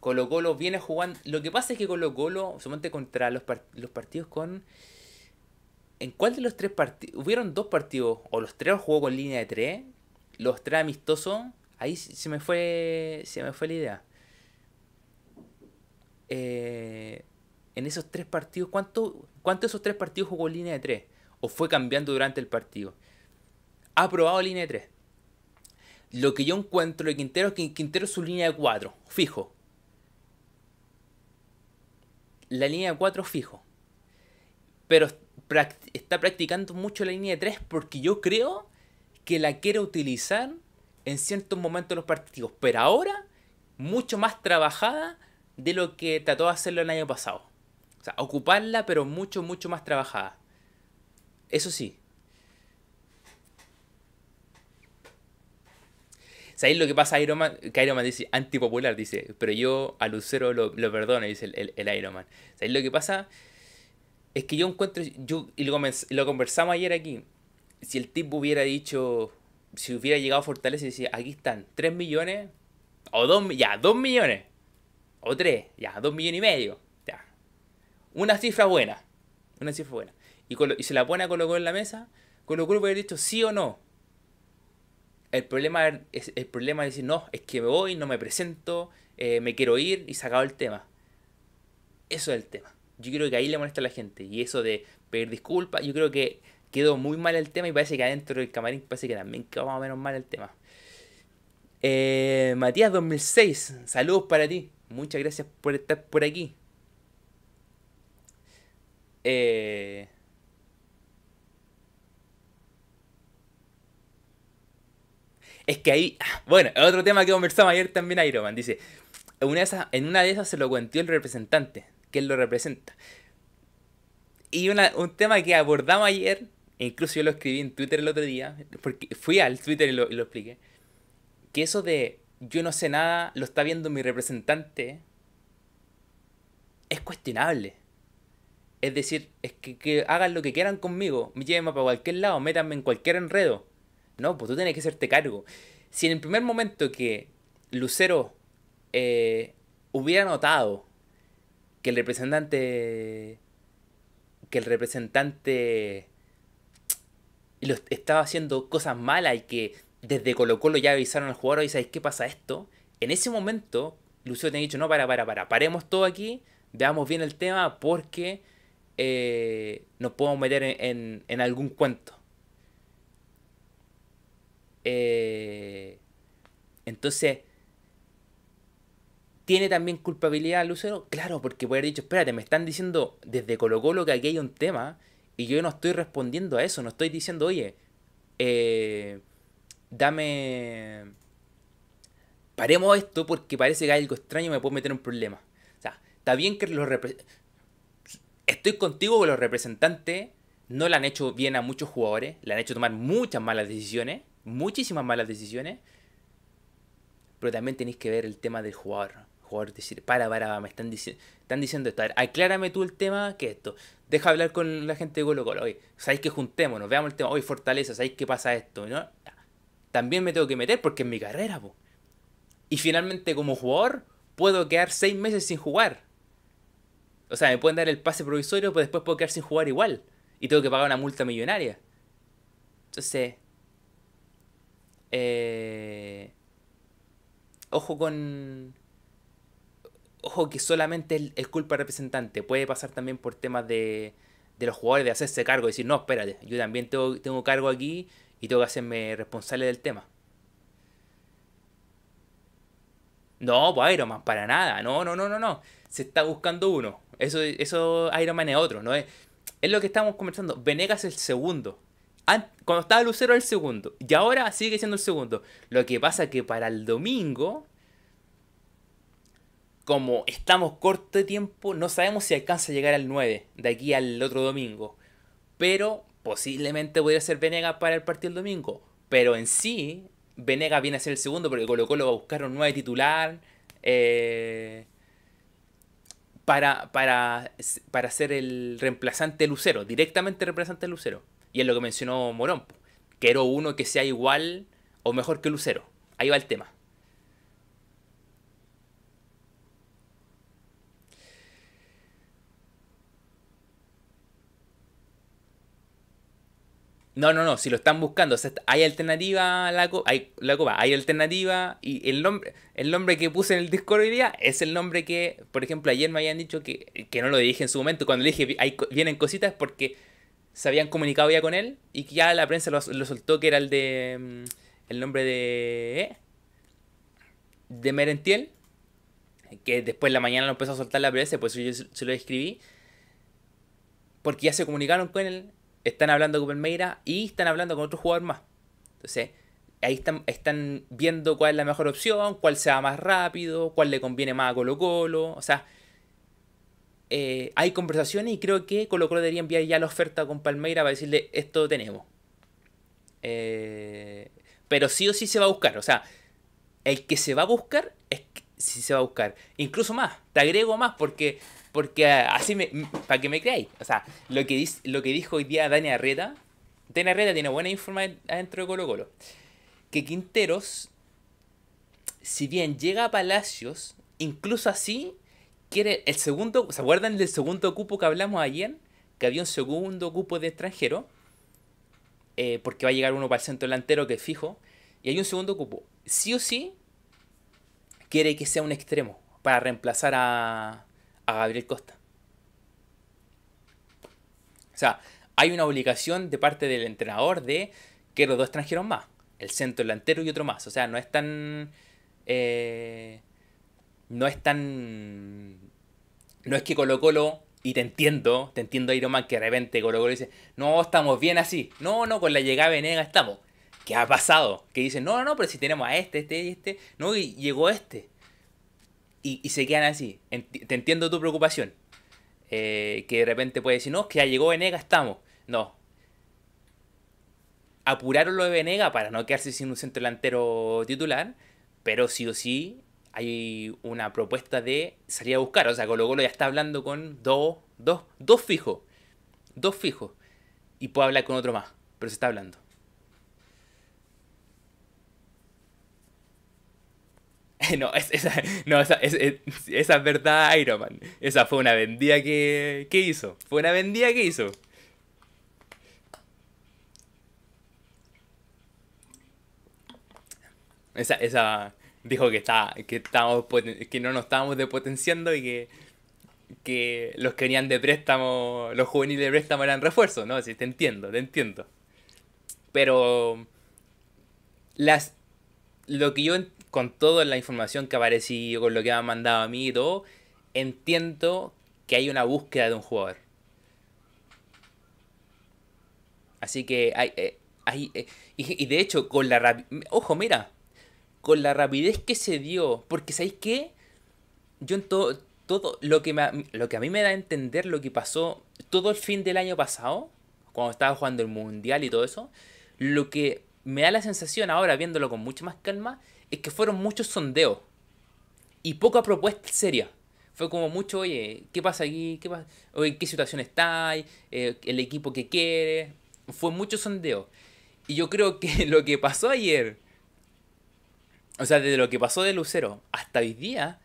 Colo Colo viene jugando. Lo que pasa es que Colo Colo, solamente contra los, los partidos con. ¿En cuál de los tres partidos? Hubieron dos partidos, o los tres jugó con línea de tres, los tres amistosos. Ahí se me fue. Se me fue la idea. Eh, en esos tres partidos, ¿cuánto, ¿cuánto de esos tres partidos jugó línea de tres? ¿O fue cambiando durante el partido? Ha probado línea de tres. Lo que yo encuentro de Quintero es que Quintero es su línea de cuatro, fijo la línea de 4 fijo. Pero está practicando mucho la línea de 3 porque yo creo que la quiere utilizar en ciertos momentos de los partidos. Pero ahora, mucho más trabajada de lo que trató de hacerlo el año pasado. O sea, ocuparla, pero mucho, mucho más trabajada. Eso sí. ¿Sabéis lo que pasa a Iron Man? Que Iron Man dice antipopular, dice, pero yo a Lucero lo, lo perdono, dice el, el, Iron Man. ¿Sabéis lo que pasa? Es que yo encuentro, yo, y lo, lo conversamos ayer aquí, si el tipo hubiera dicho, si hubiera llegado a Fortaleza y decía, aquí están 3 millones, o 2, ya, 2 millones, o 3, ya, 2 millones y medio, ya. Una cifra buena, una cifra buena. Y, y se la pone a Colo en la mesa, Colo Colo hubiera dicho sí o no. El problema es el problema decir, no, es que me voy, no me presento, eh, me quiero ir y se acabó el tema. Eso es el tema. Yo creo que ahí le molesta a la gente. Y eso de pedir disculpas, yo creo que quedó muy mal el tema y parece que adentro del camarín parece que también quedó más o menos mal el tema. Eh, Matías 2006, saludos para ti. Muchas gracias por estar por aquí. Eh, Es que ahí, bueno, otro tema que conversamos ayer también Iron Man, dice, una, de esas, en una de esas se lo cuentó el representante, que él lo representa. Y una, un tema que abordamos ayer, incluso yo lo escribí en Twitter el otro día, porque fui al Twitter y lo, y lo expliqué, que eso de yo no sé nada, lo está viendo mi representante, es cuestionable. Es decir, es que, hagan lo que quieran conmigo, me lleven para cualquier lado, métanme en cualquier enredo. No, pues tú tienes que hacerte cargo. Si en el primer momento que Lucero eh, hubiera notado que el representante que el representante lo estaba haciendo cosas malas y que desde Colo Colo ya avisaron al jugador y sabéis qué pasa esto, en ese momento Lucero te dicho, no, para, para, para, paremos todo aquí, veamos bien el tema porque eh, nos podemos meter en, en, algún cuento. Eh, entonces, ¿tiene también culpabilidad Lucero? Claro, porque puede haber dicho, espérate, me están diciendo desde Colo Colo que aquí hay un tema y yo no estoy respondiendo a eso, no estoy diciendo, oye, eh, dame paremos esto porque parece que hay algo extraño y me puedo meter en un problema. O sea, está bien que los Estoy contigo que los representantes no le han hecho bien a muchos jugadores, le han hecho tomar muchas malas decisiones, muchísimas malas decisiones, pero también tenéis que ver el tema del jugador. Jugador decir, para, para, me están, diciendo están diciendo esto. A ver, aclárame tú el tema, que esto. Deja hablar con la gente de Colo Colo. Oye, sabéis que juntémonos, veamos el tema. Oye, fortaleza, sabéis qué pasa esto. ¿no? También me tengo que meter porque es mi carrera, po. Y finalmente como jugador puedo quedar seis meses sin jugar. O sea, me pueden dar el pase provisorio, pero después puedo quedar sin jugar igual. Y tengo que pagar una multa millonaria. Entonces... Eh, ojo con... Ojo que solamente es culpa representante. Puede pasar también por temas de, de los jugadores de hacerse cargo. Decir, no, espérate, yo también tengo, tengo cargo aquí y tengo que hacerme responsable del tema. No, pues Iron Man, para nada. No, no, no, no, no. Se está buscando uno. Eso, eso Iron Man es otro, ¿no? Es, es lo que estamos conversando. Venegas es el segundo. Cuando estaba Lucero el segundo. Y ahora sigue siendo el segundo. Lo que pasa que para el domingo, como estamos corto de tiempo, no sabemos si alcanza a llegar al 9 de aquí al otro domingo. Pero posiblemente podría ser Venegas para el partido del domingo. Pero en sí, Venega viene a ser el segundo porque Colo Colo va a buscar un nuevo titular eh, para, para, para ser el reemplazante Lucero, directamente reemplazante Lucero. Y es lo que mencionó Morón. Quiero uno que sea igual o mejor que Lucero. Ahí va el tema. No, no, no, si lo están buscando, hay alternativa a la, hay, copa, hay alternativa y el nombre, el nombre que puse en el Discord hoy día es el nombre que, por ejemplo, ayer me habían dicho que, que no lo dije en su momento, cuando le dije hay, vienen cositas porque se habían comunicado ya con él y que ya la prensa lo, soltó que era el de, mm, el nombre de, ¿eh? de Merentiel, que después la mañana lo empezó a soltar la prensa, pues yo se lo escribí, porque ya se comunicaron con él están hablando con Palmeira y están hablando con otro jugador más. Entonces, ahí están, están viendo cuál es la mejor opción, cuál sea más rápido, cuál le conviene más a Colo Colo. O sea, eh, hay conversaciones y creo que Colo Colo debería enviar ya la oferta con Palmeira para decirle esto tenemos. Eh, pero sí o sí se va a buscar. O sea, el que se va a buscar es que sí se va a buscar. Incluso más, te agrego más porque porque así me. Para que me creáis. O sea, lo que, lo que dijo hoy día Dani Arreta. Dani Arreta tiene buena información adentro de Colo Colo. Que Quinteros, si bien llega a Palacios, incluso así, quiere el segundo. ¿Se acuerdan del segundo cupo que hablamos ayer? Que había un segundo cupo de extranjero. Eh, porque va a llegar uno para el centro delantero que es fijo. Y hay un segundo cupo. Sí o sí, quiere que sea un extremo. Para reemplazar a, a Gabriel Costa. O sea, hay una obligación de parte del entrenador de que los dos extranjeros más. El centro delantero y otro más. O sea, no es tan... Eh, no es tan... No es que Colo Colo, y te entiendo, te entiendo Iron Man, que de repente Colo Colo dice, no, estamos bien así. No, no, con la llegada de Venega estamos. ¿Qué ha pasado? Que dicen, no, no, pero si tenemos a este, este y este. No, y llegó este y, se quedan así. te entiendo tu preocupación. Eh, que de repente puede decir, no, que ya llegó Venega, estamos. No. Apuraron lo de Venega para no quedarse sin un centro delantero titular, pero sí o sí hay una propuesta de salir a buscar. O sea, Colo Colo ya está hablando con dos, dos, dos fijos. Dos fijos. Y puede hablar con otro más. Pero se está hablando. [LAUGHS] No, esa, no esa, es verdad, Iron Man. Esa fue una vendida que, que hizo. Fue una vendida que hizo. Esa, esa dijo que está, que estábamos que no nos estábamos depotenciando y que, que los que venían de préstamo, los juveniles de préstamo eran refuerzos, ¿no? Sí, te entiendo, te entiendo. Pero las lo que yo con toda la información que apareció, con lo que han mandado a mí y todo, entiendo que hay una búsqueda de un jugador. Así que hay, eh, hay eh, y, de hecho con la ojo, mira, con la rapidez que se dio, porque ¿sabéis qué? Yo en todo, todo lo que, lo que a mí me da a entender lo que pasó todo el fin del año pasado, cuando estaba jugando el Mundial y todo eso, lo que me da la sensación ahora, viéndolo con mucha más calma, es que fueron muchos sondeos y poca propuesta seria. Fue como mucho, oye, ¿qué pasa aquí? ¿Qué pasa? Oye, ¿qué situación está? Eh, ¿El equipo que quiere? Fue mucho sondeo. Y yo creo que [LAUGHS] lo que pasó ayer o sea, desde lo que pasó de Lucero hasta hoy día,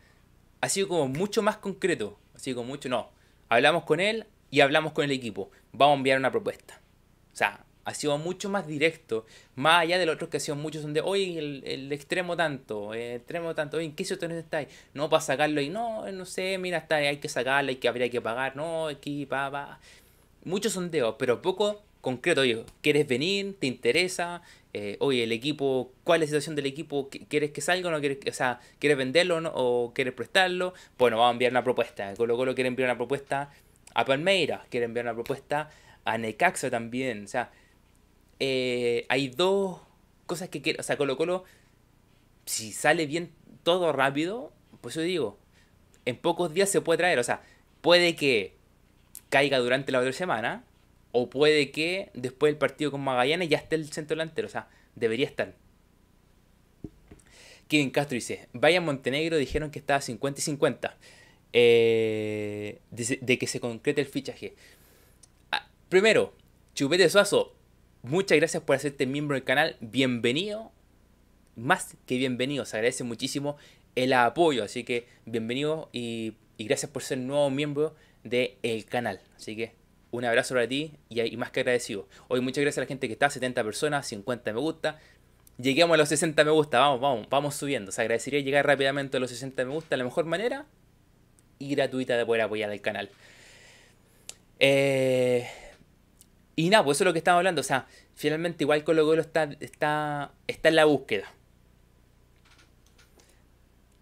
ha sido como mucho más concreto. Así como mucho, no. Hablamos con él y hablamos con el equipo. Vamos a enviar una propuesta. O sea, ha sido mucho más directo. Más allá de los otros que ha sido muchos donde, oye, el, extremo tanto, el extremo tanto, oye, ¿en qué situación estáis? No, para sacarlo y no, no sé, mira, está, hay que sacarlo, hay que, habría que pagar, no, aquí, pa, pa. Muchos sondeos, pero poco concreto. Oye, ¿quieres venir? ¿Te interesa? eh, oye, el equipo, ¿cuál es la situación del equipo? ¿Quieres que salga o no quieres? O sea, ¿quieres venderlo o quieres prestarlo? Bueno, vamos a enviar una propuesta. Colo Colo quiere enviar una propuesta a Palmeiras, quiere enviar una propuesta a Necaxa también. O sea, eh, hay dos cosas que quiero. O sea, Colo Colo, si sale bien todo rápido, pues yo digo, en pocos días se puede traer. O sea, puede que caiga durante la otra semana, o puede que después del partido con Magallanes ya esté el centro delantero. O sea, debería estar. Kevin Castro dice, vaya Montenegro dijeron que estaba 50 y 50. Eh, de, que se concrete el fichaje. Ah, primero, Chupete Suazo, muchas gracias por hacerte miembro del canal. Bienvenido. Más que bienvenido. Se agradece muchísimo el apoyo. Así que bienvenido y, gracias por ser nuevo miembro del canal. Así que un abrazo para ti y, más que agradecido. Hoy muchas gracias a la gente que está, 70 personas, 50 me gusta. Lleguemos a los 60 me gusta, vamos, vamos, vamos subiendo. Se agradecería llegar rápidamente a los 60 me gusta, la mejor manera y gratuita de poder apoyar el canal. Eh, y nada, pues eso es lo que estamos hablando. O sea, finalmente igual Colo Colo está, está, está en la búsqueda.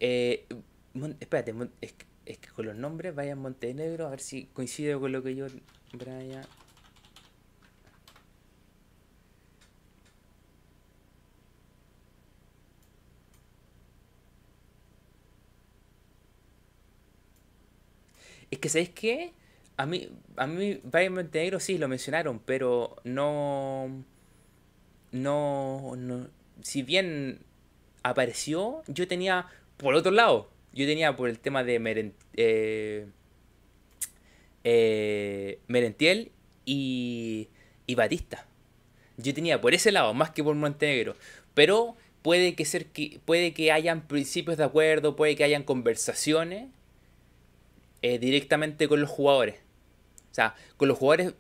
Eh, espérate, es, es, que con los nombres vaya Montenegro, a ver si coincide con lo que yo Brian. Es que, ¿sabéis qué? A mí, a mí, Brian Montenegro sí lo mencionaron, pero no. No. no si bien apareció, yo tenía por otro lado. Yo tenía por el tema de Meren, eh, eh, Merentiel y, y Batista. Yo tenía por ese lado, más que por Montenegro. Pero puede que, ser que, puede que hayan principios de acuerdo, puede que hayan conversaciones eh, directamente con los jugadores. O sea, con los jugadores.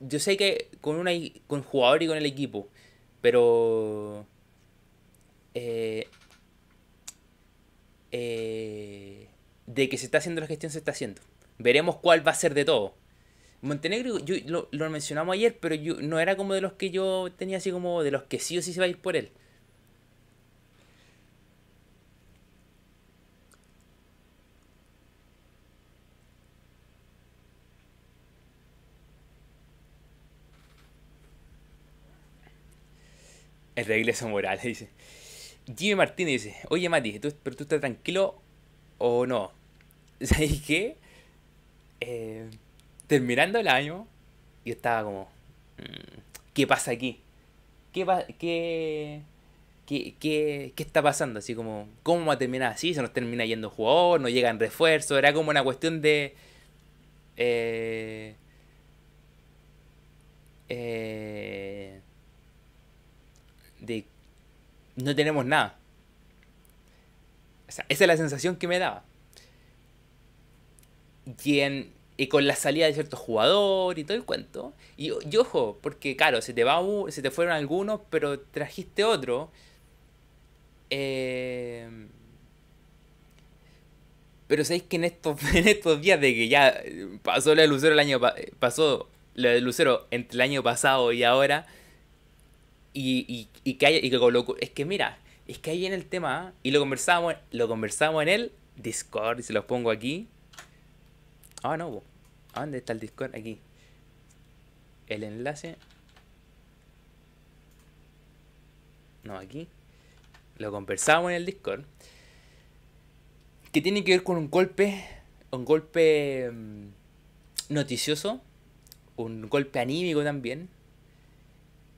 Yo sé que con una con jugador y con el equipo. Pero. Eh, eh, de que se está haciendo la gestión, se está haciendo. Veremos cuál va a ser de todo. Montenegro, yo, lo, mencionamos ayer, pero yo no era como de los que yo tenía así como de los que sí o sí se va a ir por él. El regreso moral, [LAUGHS] dice. Jimmy Martínez dice, oye Mati, ¿pero tú estás tranquilo o no? [LAUGHS] ¿Sabes qué? Eh, terminando el año, yo estaba como, mm, ¿qué pasa aquí? ¿Qué, qué, ¿Qué, qué, está pasando? Así como, ¿cómo va a terminar así? Se nos termina yendo jugador, no llegan refuerzos. Era como una cuestión de. Eh, eh, de. No tenemos nada. O sea, esa es la sensación que me daba. Y, con la salida de ciertos jugadores y todo el cuento. Y, ojo, porque claro, se te, va, se te fueron algunos, pero trajiste otro. Eh, pero sabéis que en estos, [LAUGHS] en estos días de que ya pasó lo de Lucero el año pasó lo de Lucero entre el año pasado y ahora. Y, y, que hay, y que es que mira, es que ahí en el tema, y lo conversamos, lo conversamos en el Discord, y se los pongo aquí. Ah, no, ¿a dónde está el Discord? Aquí. El enlace. No, aquí lo conversamos en el Discord, que tiene que ver con un golpe, un golpe mm, noticioso, un golpe anímico también,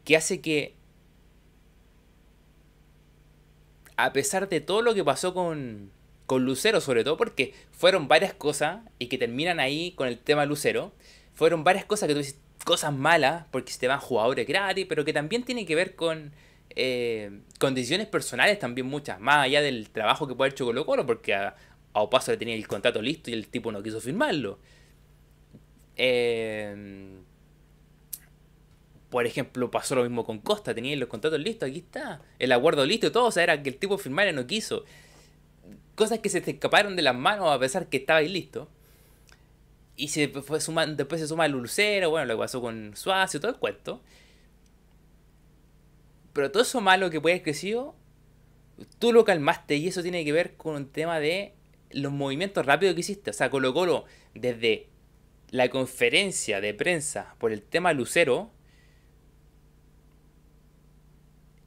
que hace que, a pesar de todo lo que pasó con, con Lucero, sobre todo porque fueron varias cosas y que terminan ahí con el tema Lucero, fueron varias cosas que tú dices, cosas malas, porque se te van jugadores gratis, pero que también tiene que ver con eh, condiciones personales también muchas, más allá del trabajo que puede haber hecho Colo Colo, porque a, a Opaso le tenía el contrato listo y el tipo no quiso firmarlo. Eh, por ejemplo, pasó lo mismo con Costa, tenía los contratos listos, aquí está, el acuerdo listo y todo, o sea, era que el tipo firmara no quiso. Cosas que se te escaparon de las manos a pesar que estaba ahí listo. Y se fue después se suma el Lucero, bueno, lo que pasó con Suazo todo el cuento. Pero todo eso malo que puede haber crecido, tú lo calmaste y eso tiene que ver con un tema de los movimientos rápidos que hiciste. O sea, Colo Colo, desde la conferencia de prensa por el tema Lucero,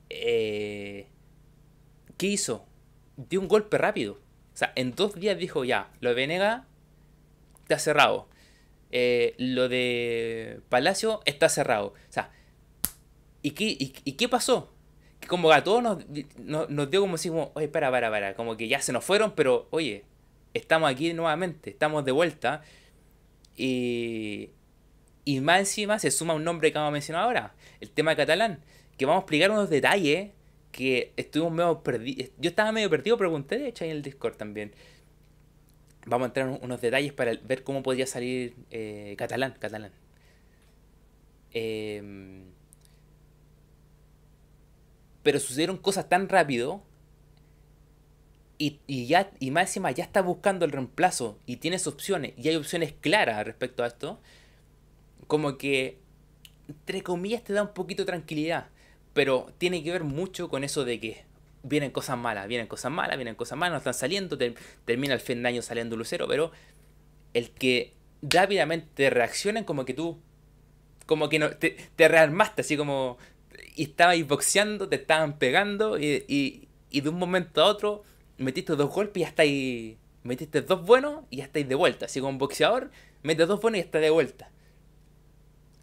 eh, ¿qué hizo? Dio un golpe rápido. O sea, en dos días dijo ya, lo de Venega está cerrado. Eh, lo de Palacio está cerrado. O sea, ¿Y qué, y, qué pasó? Que como a todos nos, nos, dio como si, oye, para, para, para, como que ya se nos fueron, pero oye, estamos aquí nuevamente, estamos de vuelta. Y, y más encima se suma un nombre que vamos a mencionar ahora, el tema catalán, que vamos a explicar unos detalles que estuvimos medio perdidos. Yo estaba medio perdido, pregunté de hecho ahí en el Discord también. Vamos a entrar en unos detalles para ver cómo podría salir eh, catalán, catalán. Eh, pero sucedieron cosas tan rápido y, ya, y más encima ya está buscando el reemplazo y tienes opciones y hay opciones claras respecto a esto, como que, entre comillas, te da un poquito de tranquilidad, pero tiene que ver mucho con eso de que vienen cosas malas, vienen cosas malas, vienen cosas malas, no están saliendo, termina el fin de año saliendo lucero, pero el que rápidamente reaccionen como que tú, como que no, te, te rearmaste, así como y boxeando, te estaban pegando y, de un momento a otro metiste dos golpes y ya estáis. Metiste dos buenos y ya estáis de vuelta. Así como un boxeador, metes dos buenos y ya de vuelta.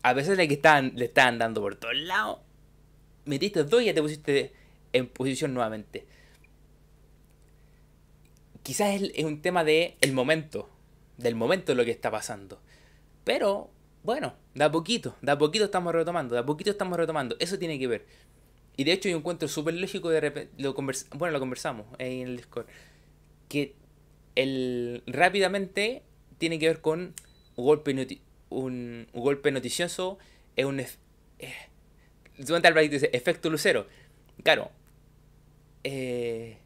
A pesar de que estaban, le estaban dando por todos lados, metiste dos y ya te pusiste en posición nuevamente. Quizás es, un tema de el momento, del momento de lo que está pasando. Pero bueno, de a poquito, de a poquito estamos retomando, de a poquito estamos retomando. Eso tiene que ver. Y de hecho yo encuentro súper lógico de repente, lo bueno, lo conversamos en el Discord, que el rápidamente tiene que ver con un golpe, un, golpe noticioso, es un... Eh, dice, efecto lucero. Claro, eh,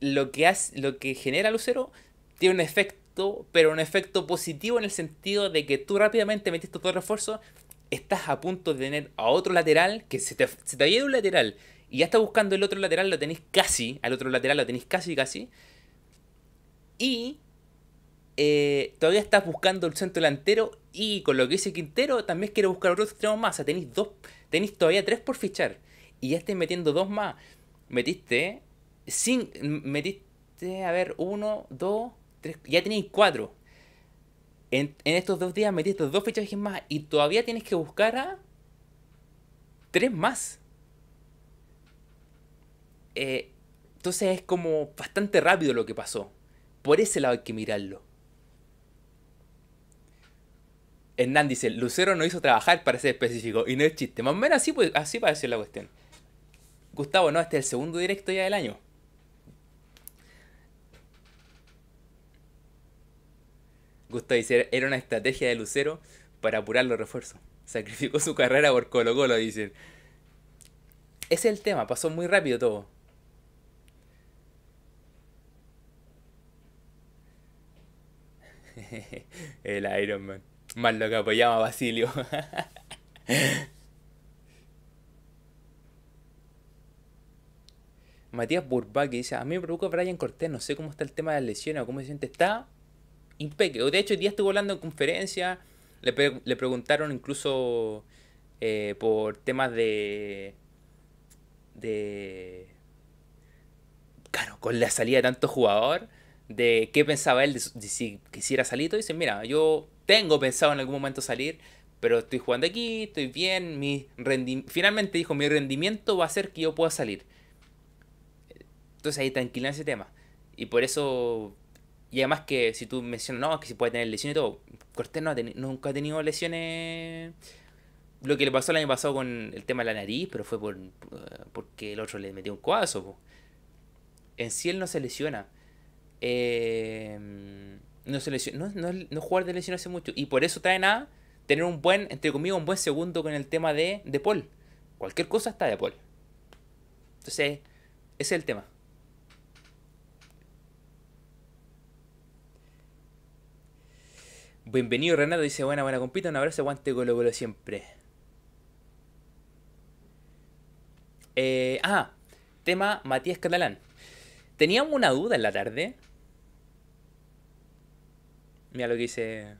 lo, que hace, lo que genera lucero tiene un efecto pero un efecto positivo en el sentido de que tú rápidamente metiste todo el refuerzo, estás a punto de tener a otro lateral, que se te, se te había un lateral, y ya estás buscando el otro lateral, lo tenéis casi, al otro lateral lo tenéis casi, casi, y eh, todavía estás buscando el centro delantero, y con lo que dice Quintero, también quiero buscar otro extremo más, o sea, tenéis, dos, tenéis todavía tres por fichar, y ya estáis metiendo dos más, metiste, sin, metiste, a ver, uno, dos, ya tenéis cuatro. En, estos dos días metiste dos fichajes más y todavía tienes que buscar a tres más. Eh, entonces es como bastante rápido lo que pasó. Por ese lado hay que mirarlo. Hernán dice, Lucero no hizo trabajar para ser específico. Y no es chiste. Más o menos así, pues, así parece la cuestión. Gustavo, no, este es el segundo directo ya del año. Gustavo dice, era una estrategia de Lucero para apurar los refuerzos. Sacrificó su carrera por Colo Colo, dicen. Ese es el tema, pasó muy rápido todo. [LAUGHS] el Iron Man. Más lo que apoyaba a Basilio. [LAUGHS] Matías Burbaki dice, a mí me preocupa Brian Cortés, no sé cómo está el tema de las lesiones o cómo se siente. Está impecable. De hecho, el día estuvo hablando en conferencia, le, le preguntaron incluso eh, por temas de... de... Claro, con la salida de tanto jugador, de qué pensaba él de, si quisiera salir. Y dice, mira, yo tengo pensado en algún momento salir, pero estoy jugando aquí, estoy bien, mi finalmente dijo, mi rendimiento va a hacer que yo pueda salir. Entonces ahí tranquila ese tema. Y por eso, y además que si tú mencionas, no, que se puede tener lesiones y todo, Cortés no nunca ha tenido lesiones. Lo que le pasó el año pasado con el tema de la nariz, pero fue por porque el otro le metió un cuazo. En sí él no se lesiona. Eh, no se lesiona, no, no, jugar de lesión hace mucho. Y por eso trae nada tener un buen, entre comillas, un buen segundo con el tema de, de Paul. Cualquier cosa está de Paul. Entonces, ese es el tema. Bienvenido Renato, dice buena, buena compita, un abrazo, aguante Colo Colo siempre. Eh, ah, tema Matías Catalán. Teníamos una duda en la tarde. Mira lo que dice.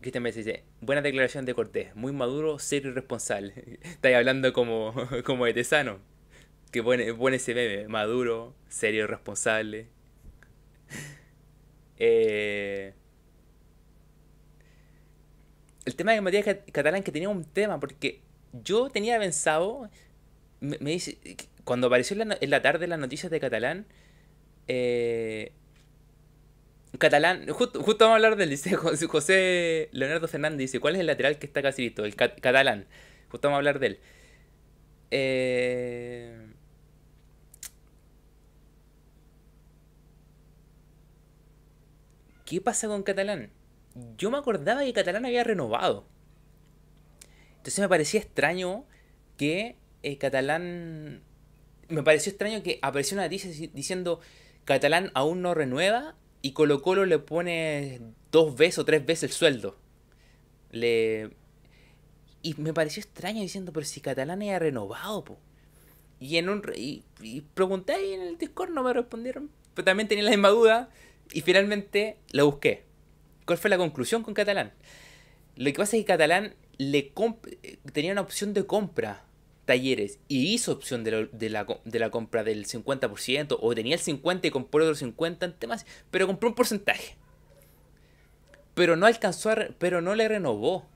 Cristian me dice, buena declaración de Cortés, muy maduro, serio y responsable. [LAUGHS] Estáis hablando como, [LAUGHS] como de Tesano. Que pone, pone ese meme, maduro, serio y responsable. [LAUGHS] Eh, el tema de Matías Catalán que tenía un tema, porque yo tenía pensado, me, dice, cuando apareció en la, tarde las noticias de Catalán, eh, Catalán, justo, justo vamos a hablar del dice José Leonardo Fernández dice, ¿cuál es el lateral que está casi listo? El catalán. Justo vamos a hablar de él. Eh... ¿Qué pasa con Catalán? yo me acordaba que Catalán había renovado. Entonces me parecía extraño que eh, Catalán... Me pareció extraño que apareció una noticia diciendo Catalán aún no renueva y Colo Colo le pone dos veces o tres veces el sueldo. Le... Y me pareció extraño diciendo, pero si Catalán había renovado, po. Y, en un, y, y pregunté ahí en el Discord, no me respondieron. Pero también tenía la misma duda. Y finalmente lo busqué. ¿Cuál fue la conclusión con Catalán? Lo que pasa es que Catalán le tenía una opción de compra talleres y hizo opción de, la, de la, compra del 50% o tenía el 50% y compró otro 50% en temas, pero compró un porcentaje. Pero no alcanzó a, pero no le renovó.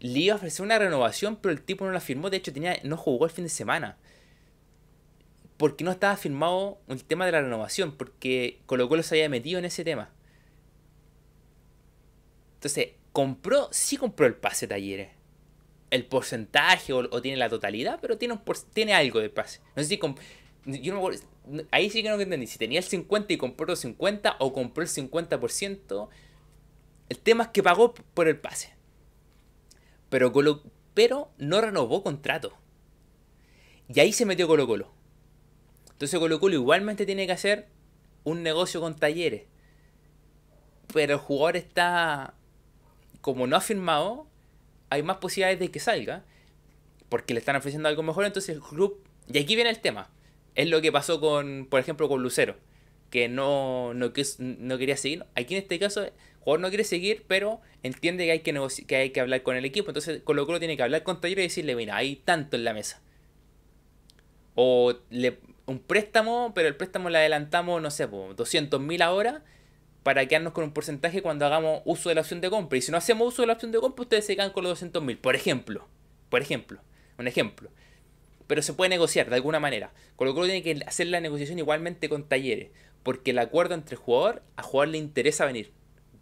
Le iba a ofrecer una renovación, pero el tipo no la firmó. De hecho, tenía, no jugó el fin de semana. Porque no estaba firmado el tema de la renovación. Porque Colo Colo se había metido en ese tema. Entonces, compró, sí compró el pase Talleres. El porcentaje o, tiene la totalidad, pero tiene, un tiene algo de pase. No sé si yo no ahí sí que no entendí. Si tenía el 50 y compró el 50 o compró el 50%. El tema es que pagó por el pase. Pero, pero no renovó contrato. Y ahí se metió Colo Colo. Entonces Colo Colo igualmente tiene que hacer un negocio con talleres. Pero el jugador está como no ha firmado, hay más posibilidades de que salga, porque le están ofreciendo algo mejor, entonces el club, y aquí viene el tema, es lo que pasó con, por ejemplo, con Lucero, que no, no, no quería seguir, aquí en este caso el jugador no quiere seguir, pero entiende que hay que, que hay que hablar con el equipo, entonces Colo Colo tiene que hablar con Taller y decirle, mira, hay tanto en la mesa. O le, un préstamo, pero el préstamo le adelantamos, no sé, 200 mil ahora para quedarnos con un porcentaje cuando hagamos uso de la opción de compra. Y si no hacemos uso de la opción de compra, ustedes se quedan con los 200 mil. Por ejemplo. Por ejemplo. Un ejemplo. pero se puede negociar de alguna manera. Colo Colo tiene que hacer la negociación igualmente con Talleres, porque el acuerdo entre jugador, a jugador le interesa venir.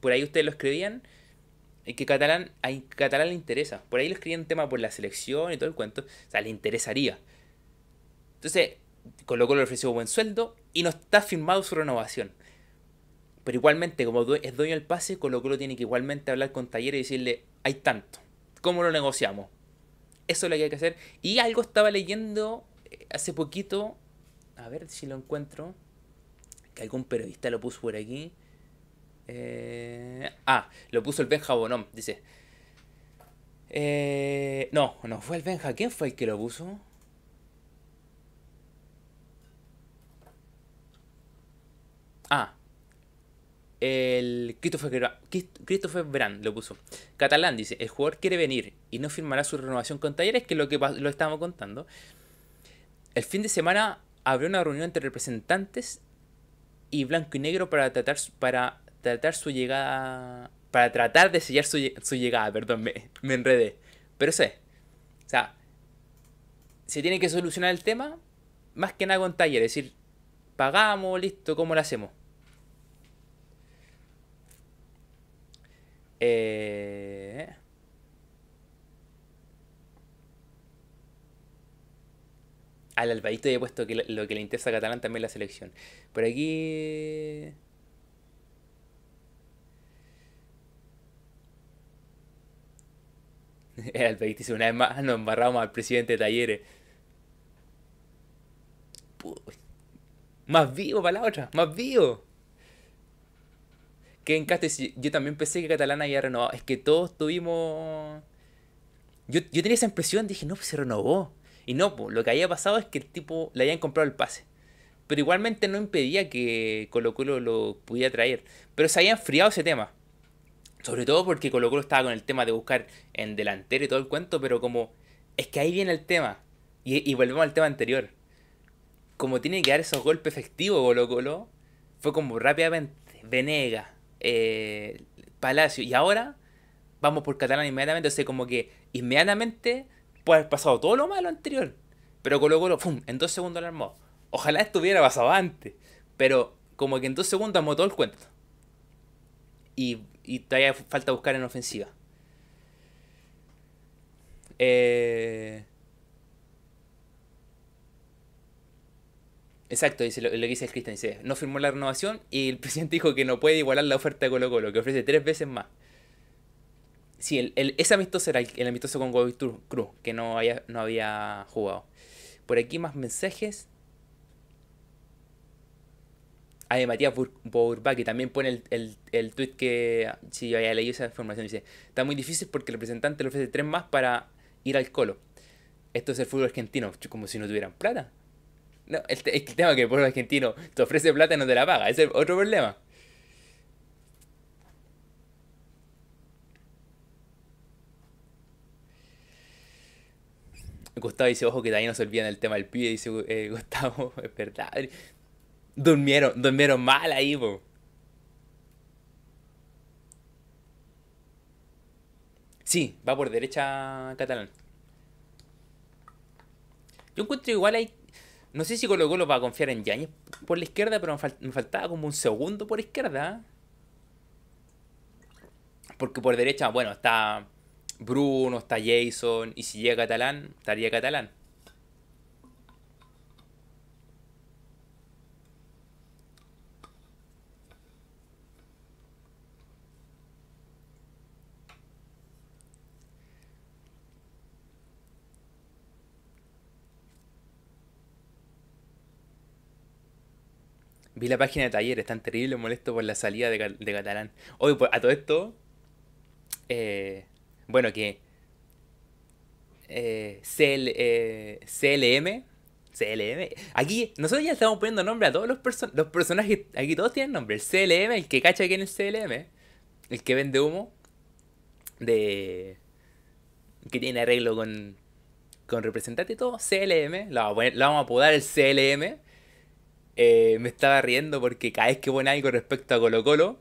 Por ahí ustedes lo escribían, que Catalán, a Catalán le interesa. Por ahí lo escribían tema por la selección y todo el cuento. O sea, le interesaría. Entonces, Colo Colo le ofreció buen sueldo y no está firmado su renovación. Pero igualmente, como es dueño del pase, Colo Colo tiene que igualmente hablar con Talleres y decirle, hay tanto. ¿Cómo lo negociamos? Eso es lo que hay que hacer. Y algo estaba leyendo eh, hace poquito. A ver si lo encuentro. Que algún periodista lo puso por aquí. Eh, ah, lo puso el Benja Bonón. Dice. Eh, no, no fue el Benja. ¿Quién fue el que lo puso? Ah, el Christopher, Christopher Brand lo puso. Catalán dice, el jugador quiere venir y no firmará su renovación con Talleres, que es lo que lo estábamos contando. El fin de semana abrió una reunión entre representantes y blanco y negro para tratar, para tratar su llegada. Para tratar de sellar su, llegada, perdón, me, me enredé. Pero sé. O sea, se tiene que solucionar el tema más que nada con Talleres. Es decir, pagamos, listo, ¿cómo lo hacemos? Eh... Al Alvarito he puesto que lo, que le interesa a Catalán también la selección. Por aquí. [LAUGHS] El dice una vez más nos embarramos al presidente de Talleres. Más vivo para la otra, más vivo que en yo también pensé que Catalán había renovado. Es que todos tuvimos. Yo, yo tenía esa impresión, dije, no, pues se renovó. Y no, pues, lo que había pasado es que el tipo le habían comprado el pase. Pero igualmente no impedía que Colo Colo lo pudiera traer. Pero se había enfriado ese tema. Sobre todo porque Colo Colo estaba con el tema de buscar en delantero y todo el cuento, pero como es que ahí viene el tema. Y, y volvemos al tema anterior. Como tiene que dar esos golpes efectivos Colo Colo, fue como rápidamente Venega, eh, Palacio. Y ahora vamos por Catalán inmediatamente. O sea, como que inmediatamente puede haber pasado todo lo malo anterior. Pero Colo Colo, ¡pum! En dos segundos lo armó. Ojalá esto hubiera pasado antes. Pero como que en dos segundos armó todo el cuento. Y, y todavía falta buscar en ofensiva. Eh, Exacto, dice lo, que dice el Cristian, dice, no firmó la renovación y el [LAUGHS] presidente dijo que no puede igualar la oferta de Colo Colo, que ofrece tres veces más. Sí, el, el, ese amistoso era el, amistoso con Godoy Cruz, que no, haya, no había jugado. Por aquí más mensajes. Ah, de Matías que también pone el, el, el tweet que, si yo había leído esa información, dice, está muy difícil porque el representante le ofrece tres más para ir al Colo. Esto es el fútbol argentino, como si no tuvieran plata. No, el, el tema es que el pueblo argentino te ofrece plata y no te la paga. Ese es otro problema. Gustavo dice, ojo que también no se olvidan el tema del pibe, dice eh, Gustavo, [LAUGHS] es verdad. Durmieron, durmieron mal ahí, po. Sí, va por derecha catalán. Yo encuentro igual hay no sé si Colo Colo va a confiar en Yañez por la izquierda, pero me, faltaba como un segundo por izquierda. Porque por derecha, bueno, está Bruno, está Jason, y si llega Catalán, estaría Catalán. Vi la página de taller, están terrible molesto por la salida de, Catalán. Hoy, pues, a todo esto, eh, bueno, que eh, CL, eh, CLM, CLM, aquí nosotros ya estamos poniendo nombre a todos los, los personajes, aquí todos tienen nombre. El CLM, el que cacha que en el CLM, el que vende humo, de que tiene arreglo con, con representante y todo, CLM, lo lo vamos a apodar el CLM eh, me estaba riendo porque cada vez que pone algo respecto a Colo Colo,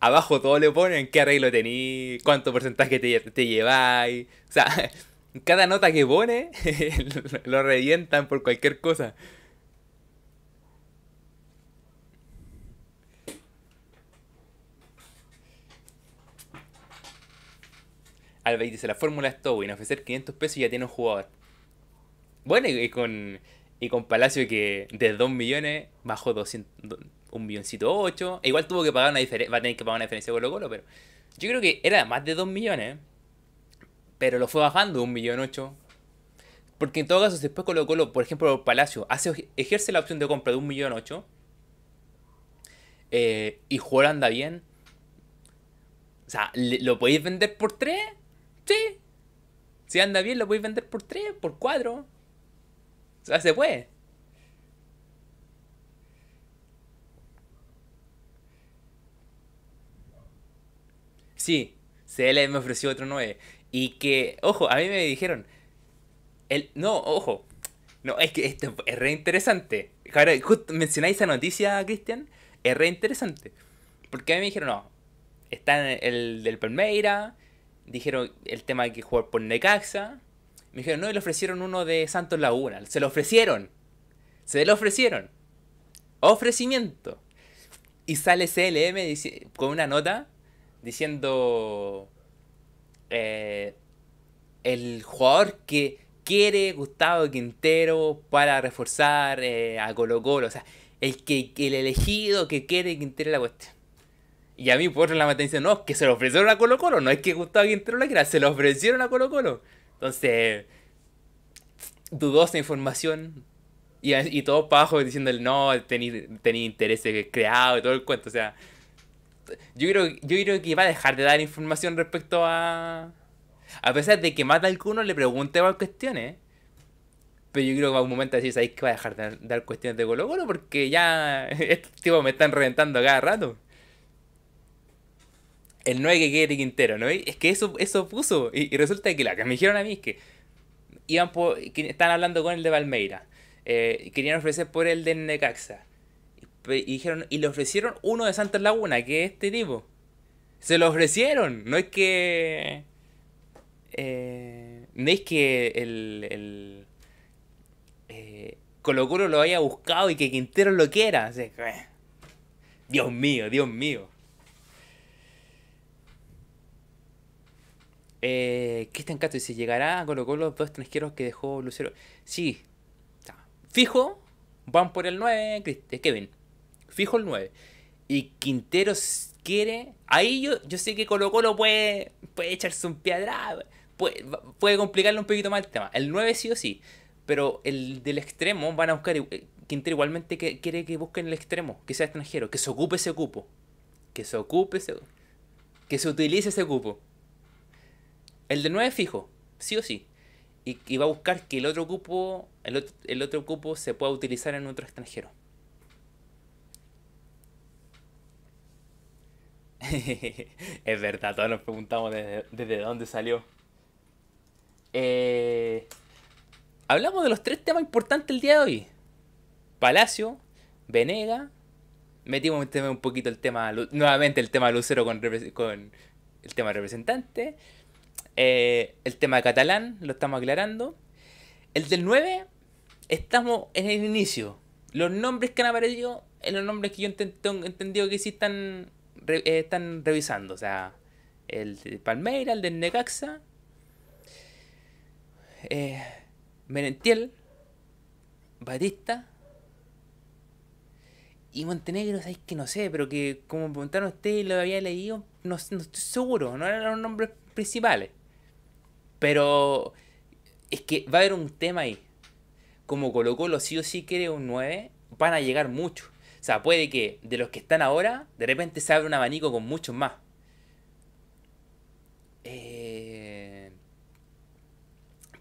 abajo todo le ponen qué arreglo tení, cuánto porcentaje te, te lleváis. O sea, [LAUGHS] Cada nota que pone [LAUGHS] lo revientan por cualquier cosa. Alba dice, la fórmula es todo, en ofrecer 500 pesos ya tiene un jugador. Bueno, y con, y con Palacio que de 2 millones bajó 200, un milloncito 8. Igual tuvo que pagar una diferencia, va a tener que pagar una diferencia con Colo Colo, pero yo creo que era más de 2 millones. Pero lo fue bajando un millón 8. Porque en todo caso, después Colo Colo, por ejemplo, Palacio, hace, ejerce la opción de compra de un millón 8. Eh, y juega anda bien. O sea, ¿lo podéis vender por 3? Sí. Si anda bien, lo podéis vender por 3, por 4. O sea, se puede. Sí, CL me ofreció otro 9. Y que, ojo, a mí me dijeron. El, no, ojo. No, es que esto es re interesante. Ahora, justo mencionáis esa noticia, Cristian. Es re interesante. Porque a mí me dijeron, no. Está el del Palmeira. Dijeron el tema de que jugar por Necaxa. Me dijeron, no, y le ofrecieron uno de Santos Laguna. Se lo ofrecieron. Se lo ofrecieron. Ofrecimiento. Y sale CLM con una nota diciendo eh, el jugador que quiere Gustavo Quintero para reforzar eh, a Colo Colo, o sea, el que el elegido que quiere Quintero la cuestión. Y a mí por la me dice, no, que se lo ofrecieron a Colo Colo, no es que Gustavo Quintero la quiera, se lo ofrecieron a Colo Colo. Entonces, dudosa información. Y, y todos para abajo diciendo no, tenía, intereses creados y todo el cuento. O sea, yo creo, yo creo que va a dejar de dar información respecto a. A pesar de que más de alguno le pregunte más cuestiones. Pero yo creo que va un momento a decir, ¿sabéis que va a dejar de dar cuestiones de Colo Colo? Porque ya [LAUGHS] estos tipos me están reventando cada rato. El 9 que quiere Quintero, ¿no? Es que eso, eso puso. Y, resulta que la que me dijeron a mí es que iban por, que están hablando con el de Palmeira. Eh, querían ofrecer por el de Necaxa y dijeron, y le ofrecieron uno de Santa Laguna, que es este tipo. Se lo ofrecieron, no es que. Eh, no es que el. el eh, Colo Colo lo haya buscado y que Quintero lo quiera. Eh, Dios mío, Dios mío. Eh, Cristian Castro dice: ¿Llegará a Colo Colo los dos extranjeros que dejó Lucero? Sí. Fijo, van por el 9, Kevin fijo el 9. Y Quinteros quiere. Ahí yo, yo sé que Colo Colo puede, puede echarse un pie atrás. Puede, puede complicarle un poquito más el tema. El 9 sí o sí. Pero el del extremo van a buscar. Eh, Quintero igualmente que, quiere que busquen el extremo, que sea extranjero, que se ocupe ese cupo. Que se ocupe ese. Que se utilice ese cupo. El del 9 fijo, sí o sí. Y, va a buscar que el otro cupo. El otro, el otro cupo se pueda utilizar en otro extranjero. [LAUGHS] es verdad, todos nos preguntamos desde, dónde salió. Eh, hablamos de los tres temas importantes el día de hoy. Palacio, Venega. Metimos un poquito el tema, nuevamente el tema Lucero con, con el tema representante. Eh, el tema catalán, lo estamos aclarando. El del 9, estamos en el inicio. Los nombres que han aparecido, en los nombres que yo he entendido que sí están eh, están revisando. O sea, el de Palmeira, el de Necaxa, eh, Merentiel, Batista y Montenegro, sabéis que no sé, pero que como preguntaron ustedes lo había leído, no, estoy seguro, no eran los nombres principales. Pero es que va a haber un tema ahí. Como Colo Colo sí o sí quiere un 9, van a llegar muchos. O sea, puede que de los que están ahora, de repente se abra un abanico con muchos más. Eh,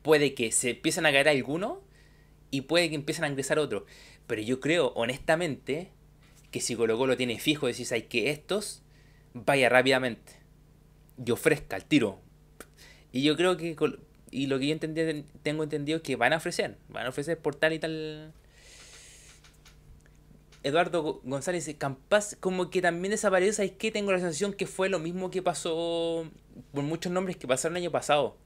puede que se empiecen a caer algunos y puede que empiecen a ingresar otros. Pero yo creo, honestamente, que si Colo Colo tiene fijo, decís, hay que estos, vaya rápidamente. Y ofrezca el tiro. Y yo creo que, y lo que yo entendí, tengo entendido es que van a ofrecer, van a ofrecer por tal y tal Eduardo González Campas como que también desapareció, ¿sabes qué? Tengo la sensación que fue lo mismo que pasó por muchos nombres que pasaron el año pasado.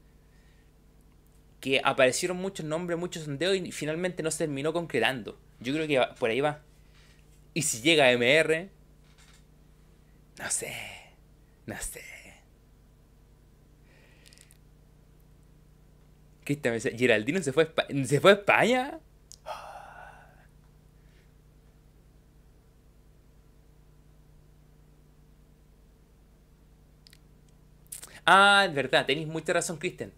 que aparecieron muchos nombres, muchos sondeos y finalmente no se terminó concretando. Yo creo que por ahí va. Y si llega MR, no sé, no sé. Cristian Geraldino se fue a ¿Se fue a España? Ah, es verdad, tenéis mucha razón, Cristian.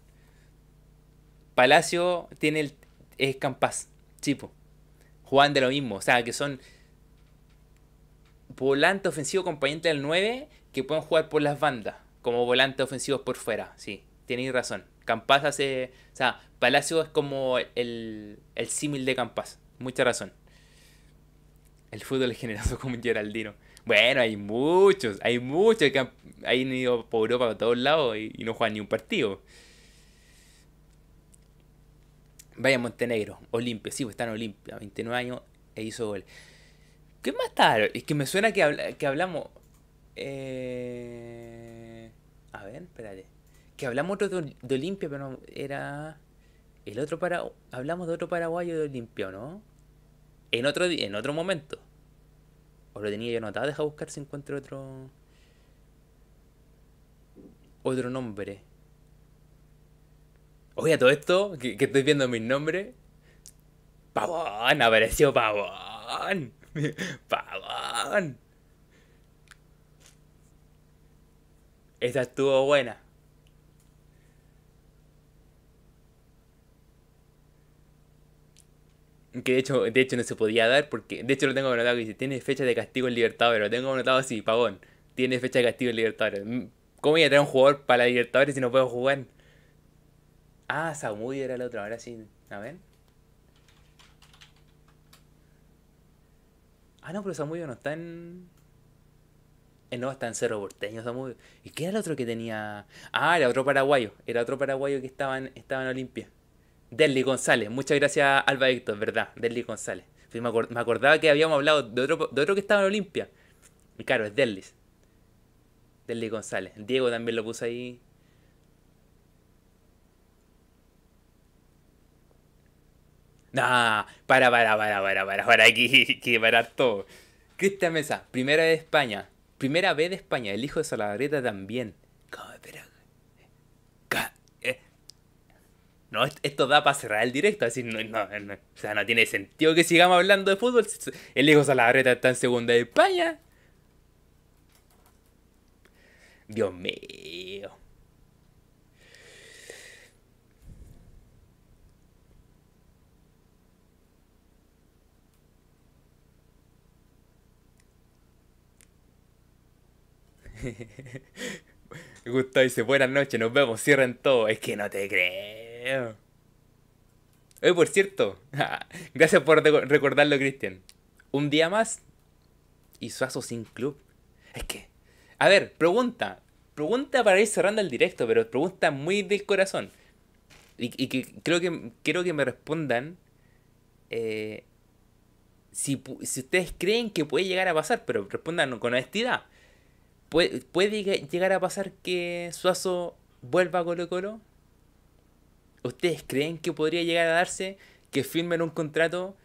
Palacio tiene el, es Campas, chipo. Juegan de lo mismo, o sea, que son volante ofensivo acompañante del 9 que pueden jugar por las bandas, como volante ofensivos por fuera, sí, tenéis razón. Campas hace, o sea, Palacio es como el, el símil de Campas, mucha razón. El fútbol es generoso [LAUGHS] como Geraldino. Bueno, hay muchos, hay muchos que han, ido por Europa a todos lados y, no juegan ni un partido. Vaya Montenegro, Olimpia, sí, pues está en Olimpia, 29 años e hizo gol. ¿Qué más está? Es que me suena que, que hablamos. Eh... A ver, espérate. Que hablamos otro de, Olimpia, pero era. El otro para. Hablamos de otro paraguayo de Olimpia, ¿no? En otro, en otro momento. O lo tenía yo anotado, deja buscar si encuentro otro. Otro nombre. Oye, todo esto, que, estoy viendo mis nombres. Pavón, apareció Pavón. [LAUGHS] Pavón. Esa estuvo buena. Que de hecho, de hecho no se podía dar porque. De hecho lo tengo anotado que dice, tiene fecha de castigo en Libertadores. Lo tengo anotado así, pagón. Tiene fecha de castigo en Libertadores. Mm, ¿Cómo voy a traer un jugador para Libertadores si no puedo jugar? Ah, Samudio era el otro, ahora sí. A ver. Ah, no, pero Samudio no está en. Eh, no, está en Cerro Porteño, Samudio. ¿Y qué era el otro que tenía? Ah, era otro paraguayo. Era otro paraguayo que estaba en, estaba en Olimpia. Derly González, muchas gracias Alba Héctor, ¿verdad? Derly González. Me, acordaba que habíamos hablado de otro, de otro que estaba en Olimpia. Y claro, es Derlis. Derly González. Diego también lo puso ahí. Nah, para, para, para, para, para, para, aquí, que parar todo. Cristian Mesa, primera de España. Primera vez de España, el hijo de Salabreta también. ¿Cómo, pero, no, esto da para cerrar el directo, así no, no, o sea, no tiene sentido que sigamos hablando de fútbol. El hijo Salabreta está en segunda de España. Dios mío. [LAUGHS] Gustavo dice, buenas noches, nos vemos, cierren todo. Es que no te crees. Oye, por cierto, [LAUGHS] gracias por recordarlo, Cristian. Un día más y Suazo sin club. Es que, a ver, pregunta. Pregunta para ir cerrando el directo, pero pregunta muy del corazón. Y, que creo que quiero que me respondan eh, si, si, ustedes creen que puede llegar a pasar, pero respondan con honestidad. ¿Puede, ¿Puede llegar a pasar que Suazo vuelva a Colo Colo? ¿Ustedes creen que podría llegar a darse que firmen un contrato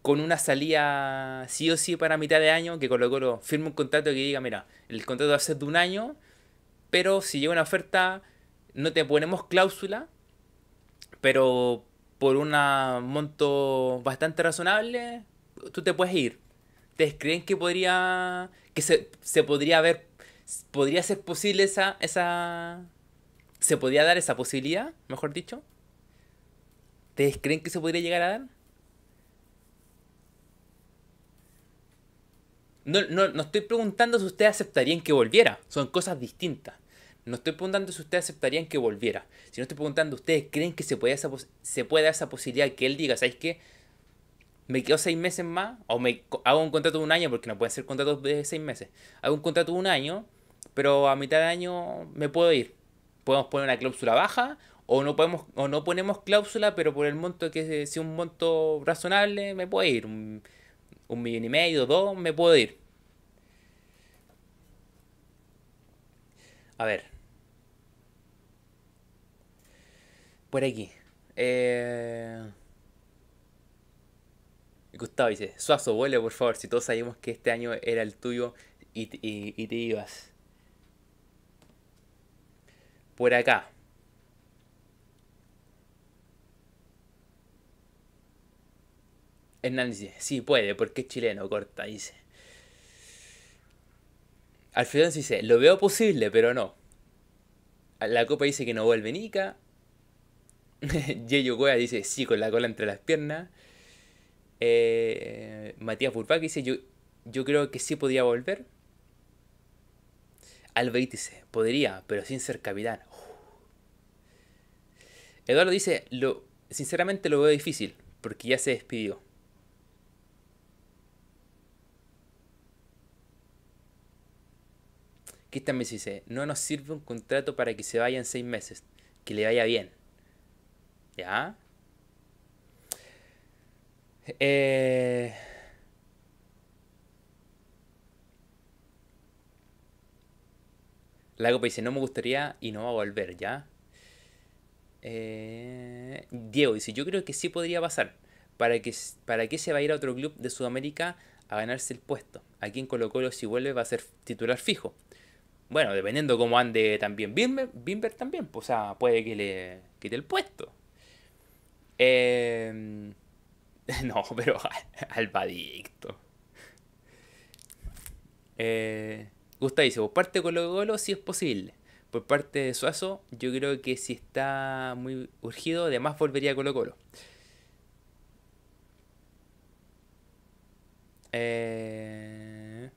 con una salida sí o sí para mitad de año? Que Colo Colo firme un contrato que diga, mira, el contrato va a ser de un año, pero si llega una oferta no te ponemos cláusula, pero por un monto bastante razonable, tú te puedes ir. ¿Ustedes creen que podría, que se, se podría ver, podría ser posible esa, esa, ¿Se podría dar esa posibilidad, mejor dicho? ¿Ustedes creen que se podría llegar a dar? No, no, no estoy preguntando si ustedes aceptarían que volviera. Son cosas distintas. No estoy preguntando si ustedes aceptarían que volviera. Sino estoy preguntando, ¿ustedes creen que se puede, esa, se puede dar esa posibilidad que él diga, ¿sabes qué? Me quedo seis meses más, o me hago un contrato de un año, porque no pueden ser contratos de seis meses. Hago un contrato de un año, pero a mitad de año me puedo ir podemos poner una cláusula baja o no podemos o no ponemos cláusula, pero por el monto que sea un monto razonable me puede ir. Un, millón y medio, dos, me puedo ir. A ver. Por aquí. Eh... Gustavo dice, Suazo, vuelve por favor, si todos sabíamos que este año era el tuyo y, te ibas. Por acá. Hernán dice, sí puede, porque es chileno, corta, dice. Alfredo dice, lo veo posible, pero no. La copa dice que no vuelve Nika. [LAUGHS] Yeyo Cueva dice, sí, con la cola entre las piernas. Eh, Matías Burbac dice, yo, yo creo que sí podía volver. Dice, podría, pero sin ser capitán. Eduardo dice, lo, sinceramente lo veo difícil, porque ya se despidió. Cristian me dice, no nos sirve un contrato para que se vaya en seis meses, que le vaya bien. ¿Ya? Eh... La copa dice, no me gustaría y no va a volver, ¿ya? Eh... Diego dice, yo creo que sí podría pasar. ¿Para que ¿Para qué se va a ir a otro club de Sudamérica a ganarse el puesto? Aquí en Colo Colo si vuelve va a ser titular fijo. Bueno, dependiendo cómo ande también Bimber, también, pues, o sea, puede que le quite el puesto. Eh... [LAUGHS] No, pero [LAUGHS] Albadicto. Eh, Gustavo dice, por parte de Colo Colo sí es posible. Por parte de Suazo, yo creo que si está muy urgido, además volvería a Colo Colo. Eh...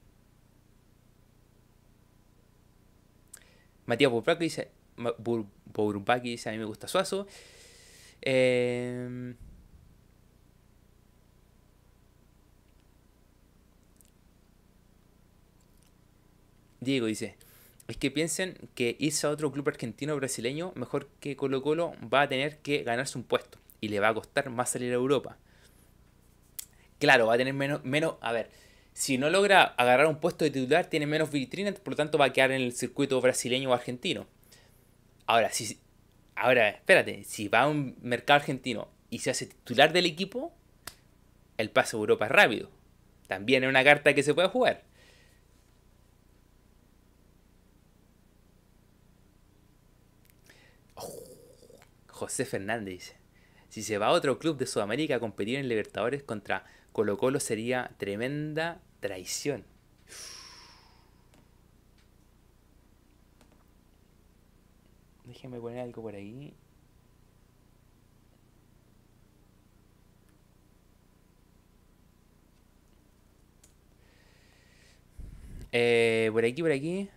Matías Burpaki dice, dice, a mí me gusta Suazo. Eh... Diego dice, es que piensen que irse a otro club argentino o brasileño, mejor que Colo Colo, va a tener que ganarse un puesto y le va a costar más salir a Europa. Claro, va a tener menos, menos, a ver, si no logra agarrar un puesto de titular, tiene menos vitrina, por lo tanto va a quedar en el circuito brasileño o argentino. Ahora, si, ahora, espérate, si va a un mercado argentino y se hace titular del equipo, el paso a Europa es rápido. También es una carta que se puede jugar. José Fernández si se va a otro club de Sudamérica a competir en Libertadores contra Colo Colo sería tremenda traición. Déjenme poner algo por ahí. Eh, por aquí, por aquí.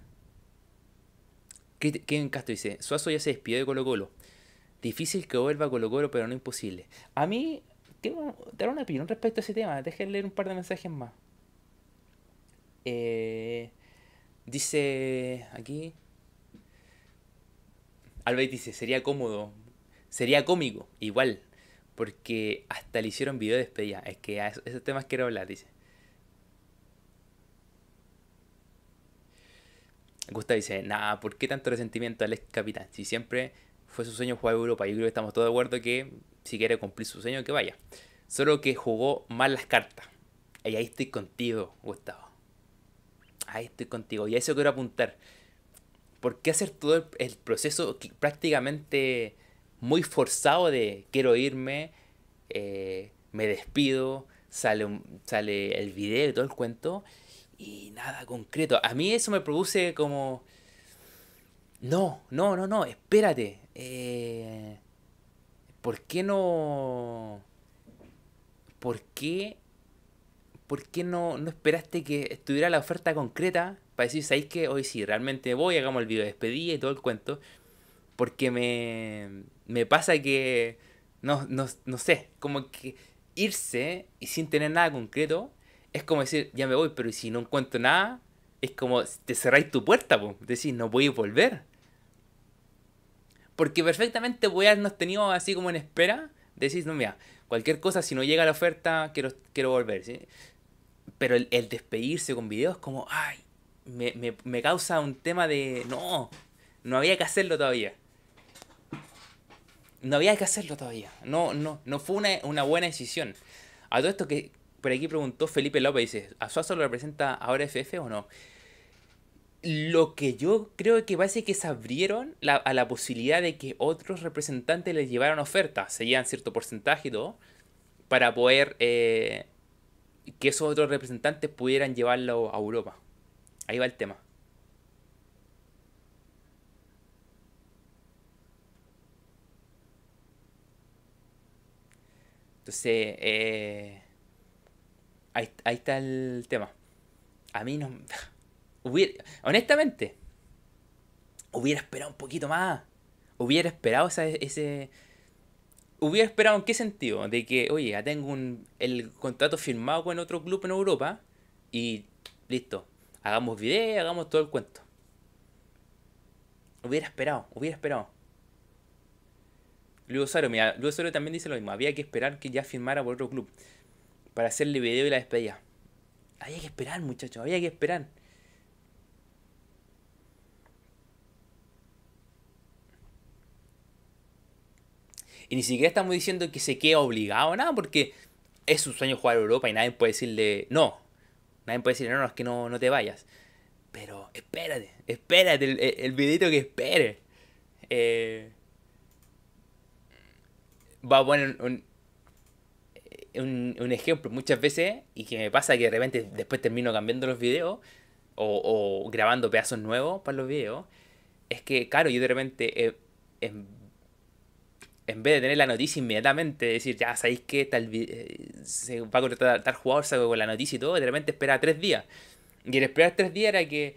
Kevin Castro dice, Suazo ya se despidió de Colo Colo. Difícil que vuelva a Colo Colo, pero no imposible. A mí, tengo dar una opinión respecto a ese tema. Dejen leer un par de mensajes más. Eh, dice aquí. Albert dice, sería cómodo. Sería cómico, igual. Porque hasta le hicieron video de despedida. Es que a esos, temas quiero hablar, dice. Gustavo dice, nada, ¿por qué tanto resentimiento al ex capitán? Si siempre fue su sueño jugar a Europa. Yo creo que estamos todos de acuerdo que si quiere cumplir su sueño, que vaya. Solo que jugó mal las cartas. Y ahí estoy contigo, Gustavo. Ahí estoy contigo. Y a eso quiero apuntar. ¿Por qué hacer todo el proceso prácticamente muy forzado de quiero irme, eh, me despido, sale, sale el video y todo el cuento y nada concreto? A mí eso me produce como... No, no, no, no, espérate. Eh, ¿Por qué no... ¿Por qué... ¿Por qué no, no esperaste que estuviera la oferta concreta para decir, ¿sabéis que hoy sí, realmente voy, hagamos el video de despedida y todo el cuento? Porque me, me pasa que, no, no, no sé, como que irse y sin tener nada concreto es como decir, ya me voy, pero si no encuentro nada, es como te cerráis tu puerta, pues, decís, no voy a volver. Porque perfectamente voy a habernos tenido así como en espera. Decís, no, mira, cualquier cosa, si no llega la oferta, quiero, quiero volver. ¿sí? Pero el, despedirse con videos, como, ay, me, me causa un tema de, no, no había que hacerlo todavía. no había que hacerlo todavía. No, no, no fue una, una buena decisión. A todo esto que por aquí preguntó Felipe López, dice, ¿a Suazo lo representa ahora FF o no? Lo que yo creo que parece que se abrieron a la posibilidad de que otros representantes les llevaran ofertas, se llevan cierto porcentaje y todo, para poder eh, que esos otros representantes pudieran llevarlo a Europa. Ahí va el tema. Entonces, eh, ahí, está el tema. A mí no... [LAUGHS] honestamente, hubiera esperado un poquito más. Hubiera esperado ese... Hubiera esperado en qué sentido? De que, oye, ya tengo un, el contrato firmado con otro club en Europa y listo. Hagamos video, hagamos todo el cuento. Hubiera esperado, hubiera esperado. Luego Saro, mira, Luego Saro también dice lo mismo. Había que esperar que ya firmara por otro club. Para hacerle video y la despedida. Había que esperar, muchachos. Había que esperar. Y ni siquiera estamos diciendo que se quede obligado nada, porque es su sueño jugar a Europa y nadie puede decirle no. Nadie puede decirle no, es que no, no te vayas. Pero espérate, espérate, el, el, videito que espere. Eh, va a poner un, un, ejemplo muchas veces y que me pasa que de repente después termino cambiando los videos o, grabando pedazos nuevos para los videos. Es que, claro, yo de repente, eh, vez de tener la noticia inmediatamente, decir, ya sabéis que tal, eh, se va a contratar tal jugador, salgo con la noticia y todo, de repente espera tres días. Y el esperar tres días era que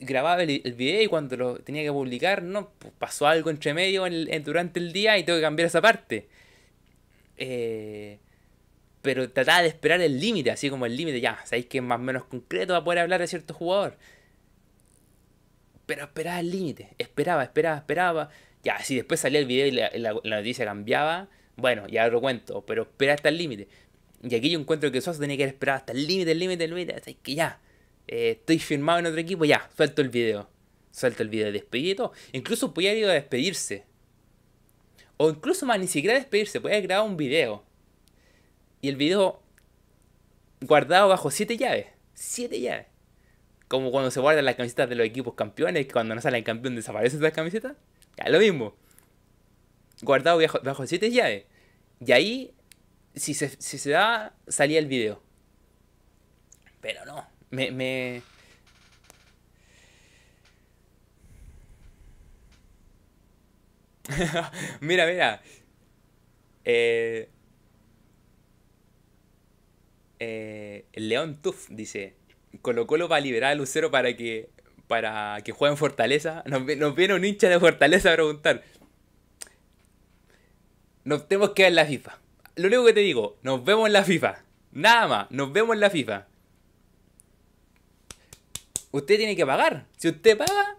grababa el, video y cuando lo tenía que publicar, no, pues, pasó algo entre medio durante el día y tengo que cambiar esa parte. Eh, pero trataba de esperar el límite, así como el límite, ya, sabéis que es más o menos concreto para poder hablar de cierto jugador. Pero esperaba el límite, esperaba, esperaba, esperaba. Ya, si después salía el video y la, noticia cambiaba, bueno, ya lo cuento, pero espera hasta el límite. Y aquí yo encuentro que Sosa tenía que esperar hasta el límite, el límite, el límite, hasta que ya, eh, estoy firmado en otro equipo, ya, suelto el video. Suelto el video de despedido. Incluso podía ir a despedirse. O incluso más, ni siquiera despedirse, podía grabar un video. Y el video guardado bajo siete llaves. Siete llaves. Como cuando se guardan las camisetas de los equipos campeones, que cuando no salen campeón desaparecen esas camisetas. Ya, lo mismo. Guardado bajo, bajo siete llaves. Y ahí, si se, da, salía el video. Pero no, me, me... [LAUGHS] mira, mira. Eh, eh, León Tuff dice, Colo Colo va a liberar a Lucero para que para que juegue en Fortaleza. Nos, nos viene un hincha de Fortaleza a preguntar. Nos tenemos que ver en la FIFA. Lo único que te digo, nos vemos en la FIFA. Nada más, nos vemos en la FIFA usted tiene que pagar. Si usted paga,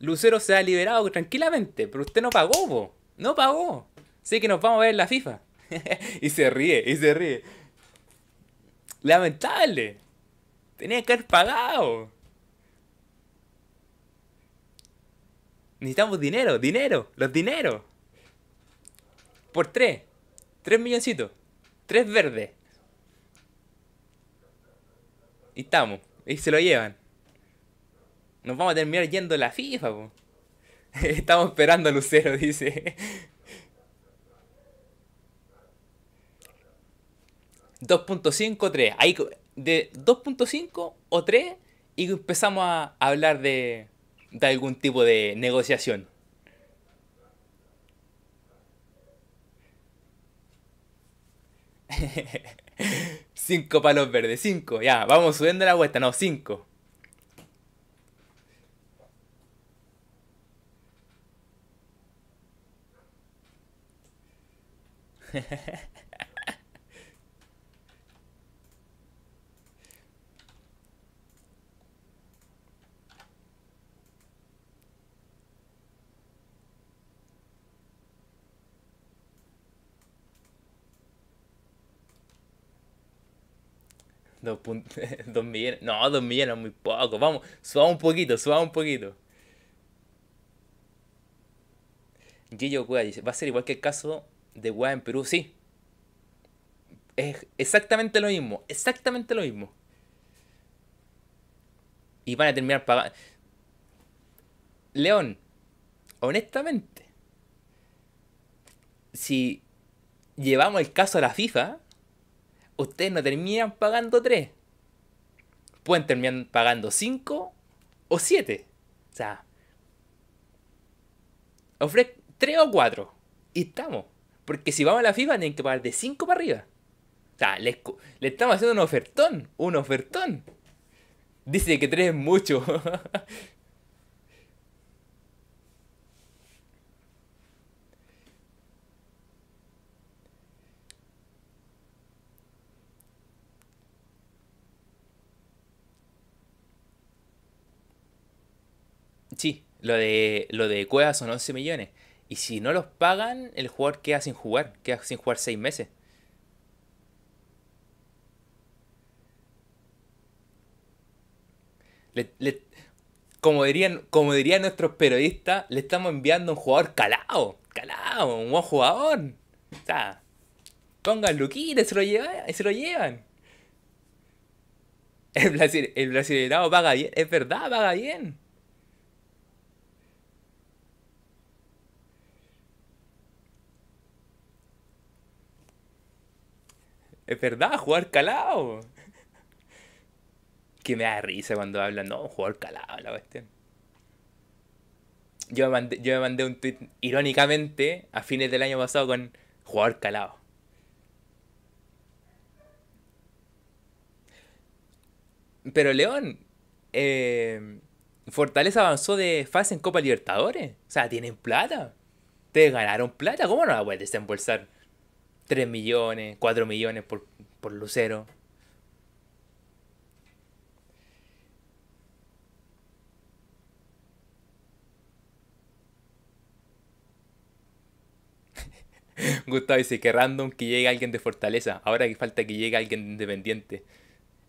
Lucero se ha liberado tranquilamente, pero usted no pagó, no pagó. Sé que nos vamos a ver en la FIFA. [LAUGHS] y se ríe, y se ríe. Lamentable. Tenía que haber pagado. Necesitamos dinero, dinero, los dineros. Por tres. Tres milloncitos. Tres verdes. Y estamos. Y se lo llevan. Nos vamos a terminar yendo a la FIFA, [LAUGHS] Estamos esperando a Lucero, dice. 2.5 3. Ahí de 2.5 o 3 y empezamos a hablar de, de algún tipo de negociación. [LAUGHS] Cinco palos verdes, cinco, ya, vamos subiendo la vuelta, no, cinco. [LAUGHS] [LAUGHS] Dos, millones. No, dos millones es muy poco. Vamos, subamos un poquito, subamos un poquito. Gillo Cueva dice, va a ser igual que el caso de Cueva en Perú. Sí. Es exactamente lo mismo. Exactamente lo mismo. Y van a terminar pagando. León, honestamente, si llevamos el caso a la FIFA, ustedes no terminan pagando 3. Pueden terminar pagando 5 o 7. O sea, ofrece 3 o 4. Y estamos. Porque si vamos a la FIFA tienen que pagar de 5 para arriba. O sea, le, le estamos haciendo un ofertón. Un ofertón. Dice que 3 es mucho. [LAUGHS] Sí, lo de, lo de Cueva son 11 millones. Y si no los pagan, el jugador queda sin jugar, queda sin jugar 6 meses. como, dirían, como dirían nuestros periodistas, le estamos enviando un jugador calado, calado, un buen jugador. O sea, pongan luquitas, se lo llevan, se lo llevan. El, Brasil, el brasileño paga bien, es verdad, paga bien. Es verdad, jugar calado. [LAUGHS] Que me da risa cuando hablan, no, jugar calado, la cuestión. Yo me, mandé, un tweet irónicamente a fines del año pasado con jugador calado. Pero León, eh, Fortaleza avanzó de fase en Copa Libertadores. O sea, tienen plata. Te ganaron plata. ¿Cómo no la puedes desembolsar? 3 millones, 4 millones por, por Lucero. [LAUGHS] Gustavo dice que random que llegue alguien de Fortaleza. Ahora que falta que llegue alguien de Independiente.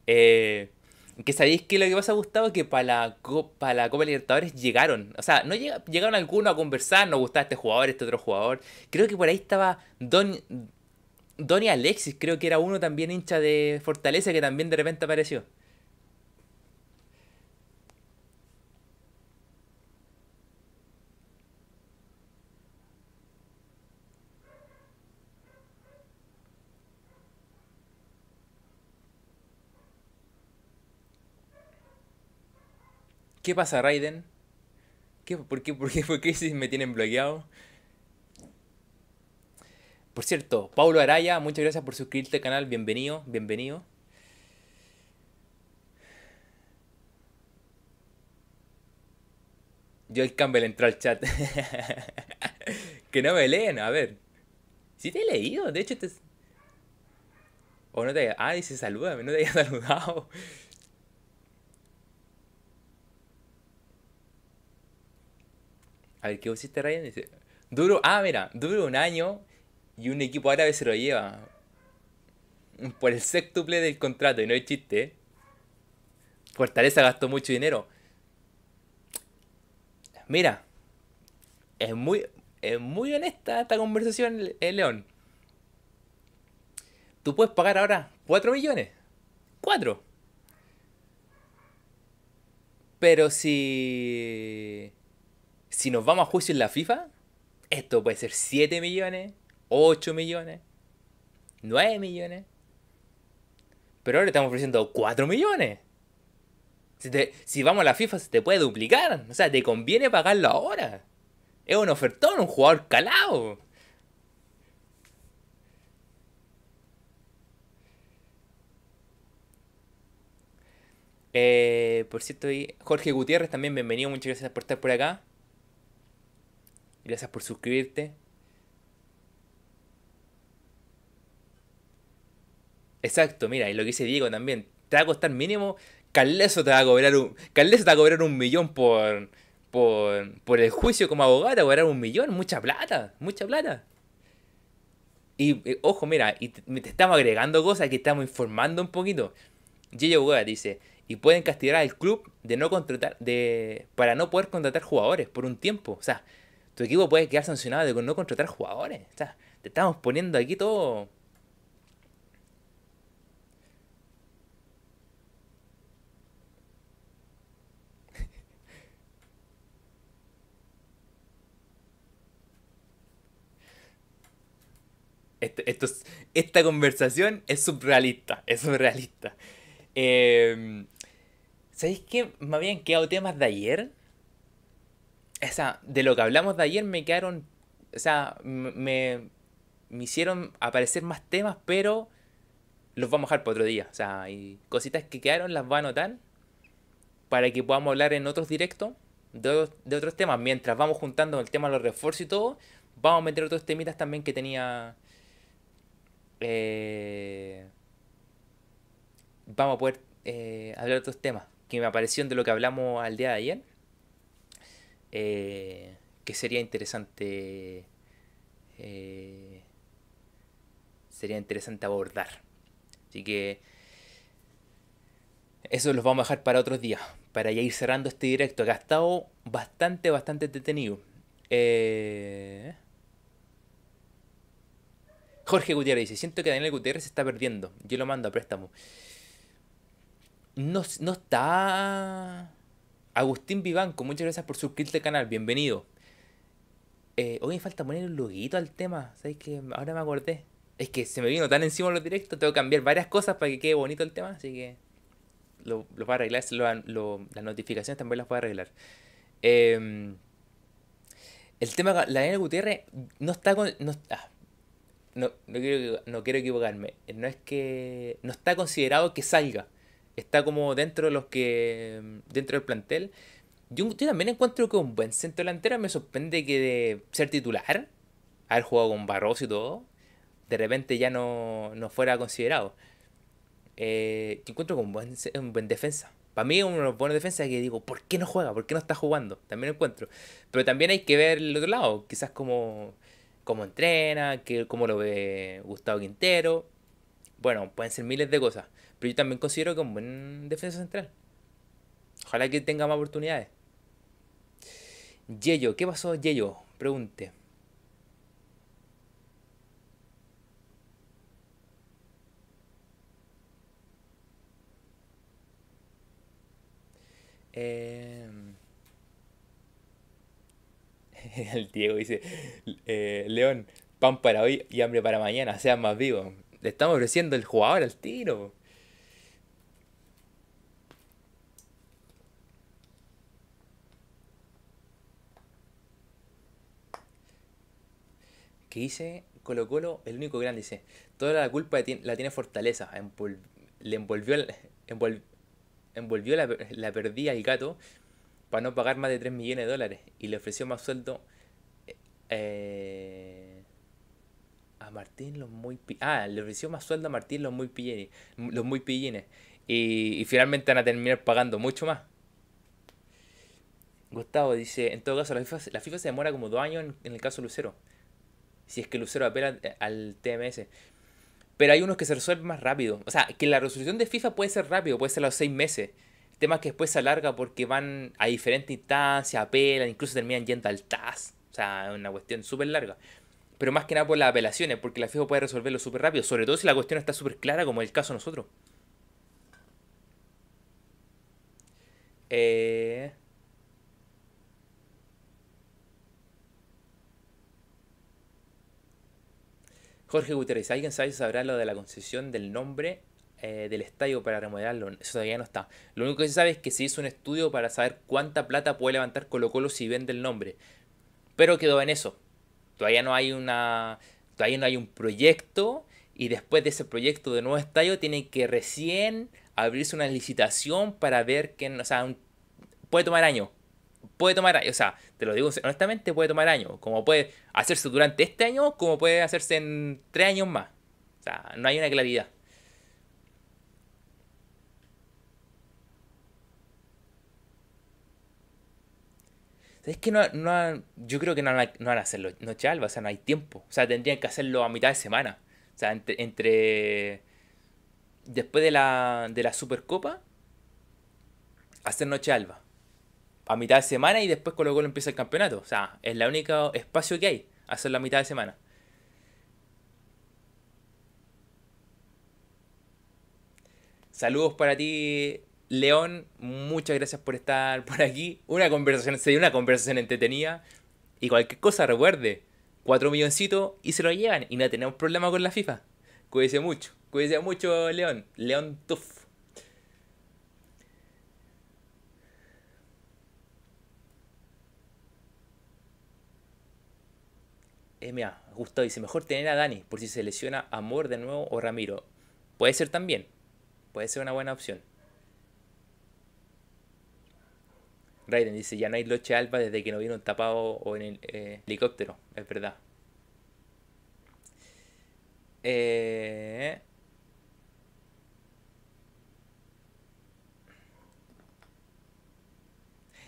Eh, que sabéis que lo que pasa, Gustavo, que para la, para la Copa Libertadores llegaron. O sea, no llegaron algunos a conversar, nos gustaba este jugador, este otro jugador. Creo que por ahí estaba Don, Donny Alexis, creo que era uno también hincha de Fortaleza que también de repente apareció. ¿Qué pasa, Raiden? ¿Qué, por, qué, por, qué, ¿Por qué [LAUGHS] me tienen bloqueado? Por cierto, Paulo Araya, muchas gracias por suscribirte al canal. Bienvenido, bienvenido. Yo el Campbell entró al chat. [LAUGHS] que no me leen, a ver. Si te he leído, de hecho te... O no te... Ah, dice salúdame, no te había [LAUGHS] saludado. A ver, ¿qué pusiste, Ryan? Duro... Ah, mira, duro un año y un equipo árabe se lo lleva por el sextuple del contrato, y no hay chiste. ¿eh? Fortaleza gastó mucho dinero. Mira, es muy, es muy honesta esta conversación, el León. Tú puedes pagar ahora 4 millones. 4. Pero si. Si nos vamos a juicio en la FIFA, esto puede ser 7 millones, 8 millones, 9 millones. Pero ahora le estamos ofreciendo 4 millones. Si, vamos a la FIFA se te puede duplicar. O sea, te conviene pagarlo ahora. Es un ofertón, un jugador calado. Eh, por cierto, Jorge Gutiérrez también bienvenido. Muchas gracias por estar por acá. Gracias por suscribirte. Exacto, mira, y lo que dice Diego también, te va a costar mínimo, Carleso te va a cobrar un, Carleso te va a cobrar un millón por, por, por el juicio como abogado, te va a cobrar un millón, mucha plata, mucha plata. Y eh, ojo, mira, y te, estamos agregando cosas que estamos informando un poquito. Gillo Hueva dice, y pueden castigar al club de no contratar, de, para no poder contratar jugadores por un tiempo. O sea, tu equipo puede quedar sancionado de no contratar jugadores. O sea, te estamos poniendo aquí todo Este, esta conversación es surrealista, es surrealista. Eh, ¿Sabéis qué? Me habían quedado temas de ayer. O sea, de lo que hablamos de ayer me quedaron... O sea, me, me hicieron aparecer más temas, pero los vamos a dejar para otro día. O sea, hay cositas que quedaron, las voy a anotar para que podamos hablar en otros directos de, de otros temas. Mientras vamos juntando el tema de los refuerzos y todo, vamos a meter otros temitas también que tenía eh, vamos a poder eh, hablar de otros temas que me aparecieron de lo que hablamos al día de ayer. Eh, que sería interesante. sería interesante abordar. Así que. Eso los vamos a dejar para otros días. Para ya ir cerrando este directo. Que ha estado bastante, bastante detenido. Eh. Jorge Gutiérrez dice, siento que Daniel Gutiérrez se está perdiendo. Yo lo mando a préstamo. No, no está... Agustín Vivanco, muchas gracias por suscribirte al canal, bienvenido. Eh, hoy me falta poner un loguito al tema, ¿sabes que Ahora me acordé. Es que se me vino tan encima los directos, tengo que cambiar varias cosas para que quede bonito el tema, así que lo, lo voy a arreglar, las notificaciones también las voy a arreglar. Em, el tema, la Daniel Gutiérrez no está con... Ah, no, no, quiero, no quiero equivocarme, no es que no está considerado que salga, está como dentro de los que dentro del plantel. Yo, también encuentro que un buen centro delantero me sorprende que de ser titular, haber jugado con Barroso y todo, de repente ya no, no fuera considerado. Eh, yo encuentro que un buen, un buen defensa. Para mí, uno buena defensa que digo, ¿por qué no juega? ¿Por qué no está jugando? También encuentro. Pero también hay que ver el otro lado. Quizás como cómo entrena, que, cómo lo ve Gustavo Quintero. Bueno, pueden ser miles de cosas. Pero yo también considero que es un buen defensa central. Ojalá que tenga más oportunidades. Yello, ¿qué pasó, Yello? Pregunte. Eh, [LAUGHS] el Diego dice, eh, León, pan para hoy y hambre para mañana, sean más vivos. Le estamos ofreciendo el jugador al tiro. ¿Qué dice Colo Colo? El único grande dice, toda la culpa la tiene Fortaleza. le envolvió, envolvió la, la perdida al gato para no pagar más de 3 millones de dólares. Y le ofreció más sueldo eh, a Martín los muy ah le ofreció más sueldo a Martín los muy pillines los muy pillines. Y, finalmente van a terminar pagando mucho más. Gustavo dice en todo caso la FIFA, la FIFA se demora como dos años en, el caso Lucero. Si es que Lucero apela al TMS pero hay unos que se resuelven más rápido. O sea que la resolución de FIFA puede ser rápido puede ser a los seis meses Temas que después se alarga porque van a diferentes instancias, apelan, incluso terminan yendo al TAS. O sea, es una cuestión súper larga. Pero más que nada por las apelaciones, porque la FIFA puede resolverlo súper rápido, sobre todo si la cuestión está súper clara, como el caso de nosotros. Eh... Jorge Gutiérrez, ¿alguien sabe si sabrá lo de la concesión del nombre eh, del estadio para remodelarlo. Eso todavía no está. Lo único que se sabe es que se hizo un estudio para saber cuánta plata puede levantar Colo Colo si vende el nombre. Pero quedó en eso. Todavía no hay una. Todavía no hay un proyecto. Y después de ese proyecto de nuevo estadio tiene que recién abrirse una licitación para ver que. O sea, puede tomar años. Puede tomar. O sea, te lo digo honestamente, puede tomar años. Como puede hacerse durante este año, como puede hacerse en tres años más. O sea, no hay una claridad. Es que no, no, yo creo que no, van a hacerlo noche alba, o sea, no hay tiempo. O sea, tendrían que hacerlo a mitad de semana. O sea, entre, después de la, de la Supercopa, hacer noche alba. a mitad de semana y después Colo Colo empieza el campeonato. O sea, es el único espacio que hay, hacer la mitad de semana. Saludos para ti, León. Muchas gracias por estar [LAUGHS] por aquí. Una conversación, se dio una conversación entretenida. Y cualquier cosa, recuerde, cuatro milloncitos y se lo llevan. Y no tenemos problema con la FIFA. Cuídese mucho. Cuídese mucho, León. León Tuff. Eh, mira, Gustavo dice, mejor tener a Dani por si se lesiona Amor de nuevo o Ramiro. Puede ser también. Puede ser una buena opción. Raiden dice, ya no hay Loche Alba desde que no vino tapado o en el eh, helicóptero. Es verdad. Eh...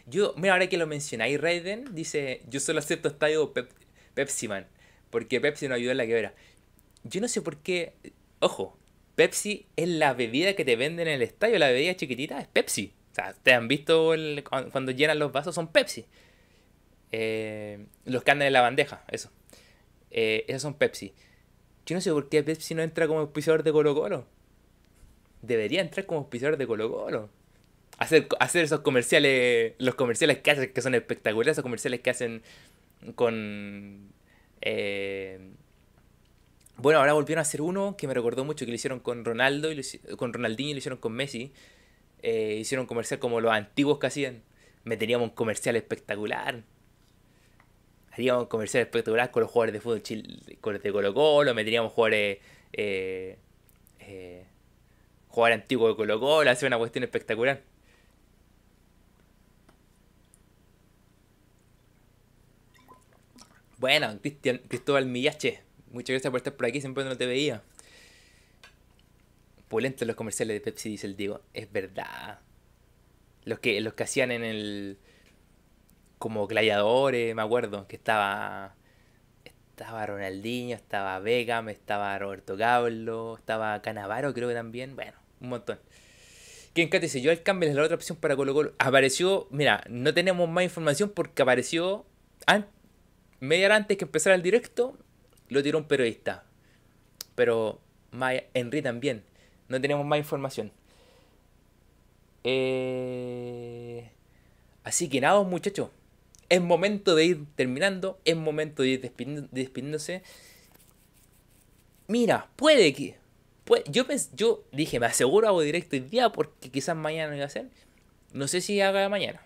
Yo, mira, ahora que lo mencionáis, Raiden dice, yo solo acepto estadio Pepsi Man, porque Pepsi no ayudó en la quebra. Yo no sé por qué, ojo, Pepsi es la bebida que te venden en el estadio, la bebida chiquitita es Pepsi. O sea, te han visto cuando llenan los vasos son Pepsi. Eh, los que andan en la bandeja, eso. Eh, esos son Pepsi. Yo no sé por qué Pepsi no entra como auspiciador de Colo Colo. Debería entrar como auspiciador de Colo Colo. Hacer, hacer esos comerciales, los comerciales que hacen, que son espectaculares, esos comerciales que hacen con... Eh, bueno, ahora volvieron a hacer uno que me recordó mucho, que lo hicieron con Ronaldo, y con Ronaldinho y lo hicieron con Messi. Eh, hicieron un comercial como los antiguos que hacían. Meteríamos un comercial espectacular. Haríamos un comercial espectacular con los jugadores de fútbol Chile, con de Colo Colo, meteríamos jugadores... Eh, eh, jugadores antiguos de Colo Colo, hacer una cuestión espectacular. Bueno, Cristian, Cristóbal Millache, muchas gracias por estar por aquí, siempre no te veía. Pulentos los comerciales de Pepsi, dice el Diego. Es verdad. Los que, los que hacían en el. como gladiadores, me acuerdo, que estaba. Estaba Ronaldinho, estaba Vega, estaba Roberto Gablo, estaba Canavaro, creo que también. Bueno, un montón. ¿Quién Cate dice? Yo el Campbell es la otra opción para Colo Colo. Apareció, mira, no tenemos más información porque apareció media hora antes que empezara el directo, lo tiró un periodista. Pero Henry también. No tenemos más información. Eh... Así que nada, muchachos. Es momento de ir terminando. Es momento de ir despidiéndose. Mira, puede que. yo, yo dije, me aseguro hago directo el día porque quizás mañana no iba a hacer. No sé si haga mañana.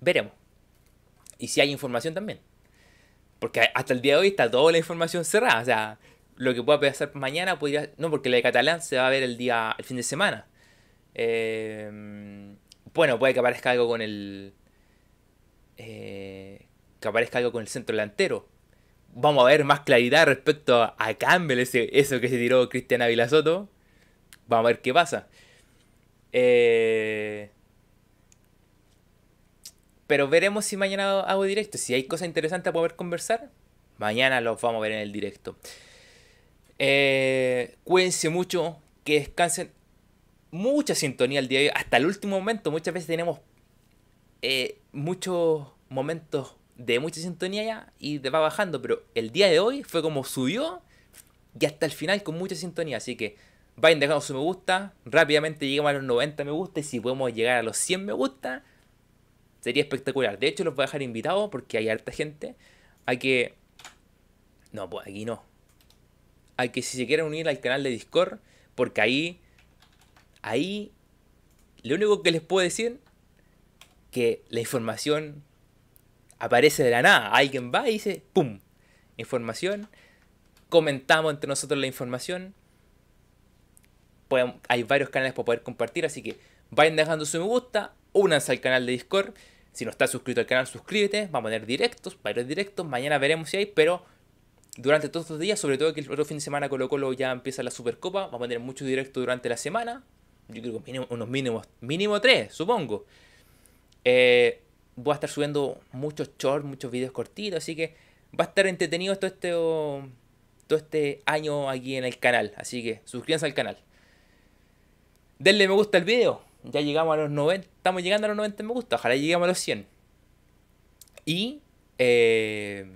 Veremos. Y si hay información también. Porque hasta el día de hoy está toda la información cerrada. O sea, lo que pueda pasar mañana podría. No, porque la de Catalán se va a ver el día. el fin de semana. Eh, bueno, puede que aparezca algo con el. Eh, que aparezca algo con el centro delantero. Vamos a ver más claridad respecto a, Campbell, ese, eso que se tiró Cristian Ávila Soto. Vamos a ver qué pasa. Eh, pero veremos si mañana hago directo. Si hay cosas interesantes para poder conversar, mañana los vamos a ver en el directo. Eh, cuídense mucho, que descansen. Mucha sintonía el día de hoy, hasta el último momento. Muchas veces tenemos eh, muchos momentos de mucha sintonía ya y va bajando, pero el día de hoy fue como subió y hasta el final con mucha sintonía. Así que vayan dejando su me gusta, rápidamente llegamos a los 90 me gusta y si podemos llegar a los 100 me gusta, Sería espectacular. De hecho, los voy a dejar invitados porque hay harta gente. Hay que. No, pues aquí no. Hay que, si se quieren unir al canal de Discord, porque ahí. Ahí. Lo único que les puedo decir. Que la información aparece de la nada. Alguien va y dice. ¡Pum! Información. Comentamos entre nosotros la información. hay varios canales para poder compartir, así que vayan dejando su me gusta, únanse al canal de Discord si no estás suscrito al canal, suscríbete. Vamos a tener directos, varios directos. Mañana veremos si hay, pero durante todos estos días, sobre todo que el otro fin de semana Colo Colo ya empieza la Supercopa, vamos a tener muchos directos durante la semana. Yo creo que unos mínimos, mínimo tres, supongo. Eh, voy a estar subiendo muchos shorts, muchos videos cortitos, así que va a estar entretenido todo este, todo este año aquí en el canal. Así que suscríbanse al canal. Denle me gusta al video ya llegamos a los 90, estamos llegando a los 90 me gusta, ojalá lleguemos a los 100. Y eh,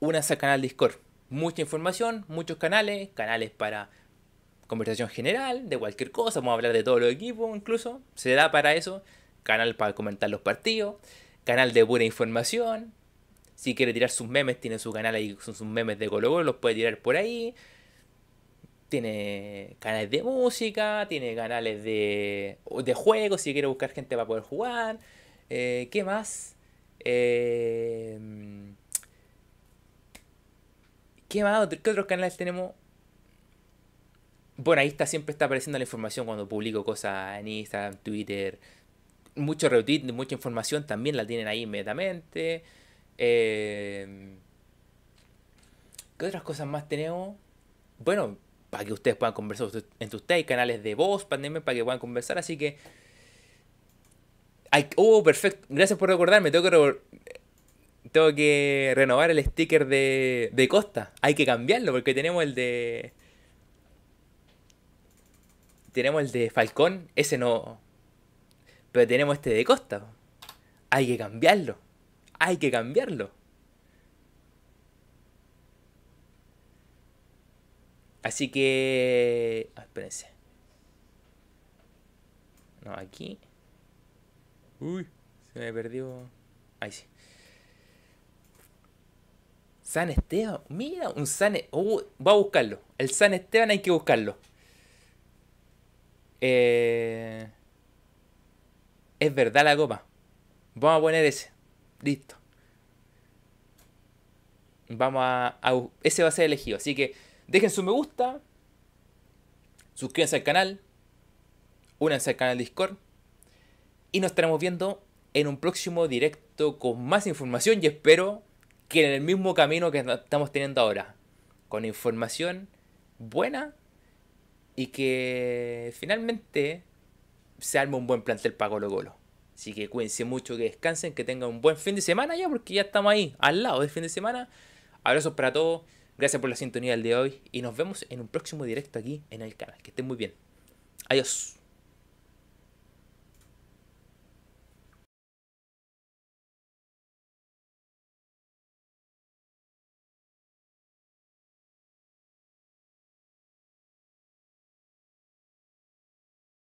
únanse al canal Discord. Mucha información, muchos canales, canales para conversación general, de cualquier cosa, vamos a hablar de todos los equipos incluso, se da para eso, canal para comentar los partidos, canal de pura información, si quiere tirar sus memes, tiene su canal ahí son sus memes de Colo Colo, los puede tirar por ahí. Tiene canales de música, tiene canales de, de juegos, si quiere buscar gente para poder jugar. Eh, ¿Qué más? Eh, ¿Qué más? ¿Qué otros canales tenemos? Bueno, ahí está, siempre está apareciendo la información cuando publico cosas en Instagram, Twitter. Mucho retweet, mucha información también la tienen ahí inmediatamente. Eh, ¿Qué otras cosas más tenemos? Bueno, para que ustedes puedan conversar entre ustedes. Canales de voz, pandemia, para que puedan conversar. Así que. Hay, oh, perfecto. Gracias por recordarme. Tengo que, tengo que renovar el sticker de, de Costa. Hay que cambiarlo porque tenemos el de. Tenemos el de Falcón. Ese no. Pero tenemos este de Costa. Hay que cambiarlo. Hay que cambiarlo. Así que... Ah, espérense. No, aquí. Uy, se me perdió. Ahí sí. San Esteban. Mira, un San... E-, uh, va a buscarlo. El San Esteban hay que buscarlo. Eh... Es verdad la copa. Vamos a poner ese. Listo. Vamos a, a, Ese va a ser elegido. Así que dejen su me gusta. Suscríbanse al canal. Únanse al canal Discord. Y nos estaremos viendo en un próximo directo con más información. Y espero que en el mismo camino que estamos teniendo ahora. Con información buena. Y que finalmente se arme un buen plantel para Colo Colo. Así que cuídense mucho, que descansen, que tengan un buen fin de semana ya, porque ya estamos ahí, al lado del fin de semana. Abrazos para todos, gracias por la sintonía del de hoy y nos vemos en un próximo directo aquí en el canal. Que estén muy bien. Adiós.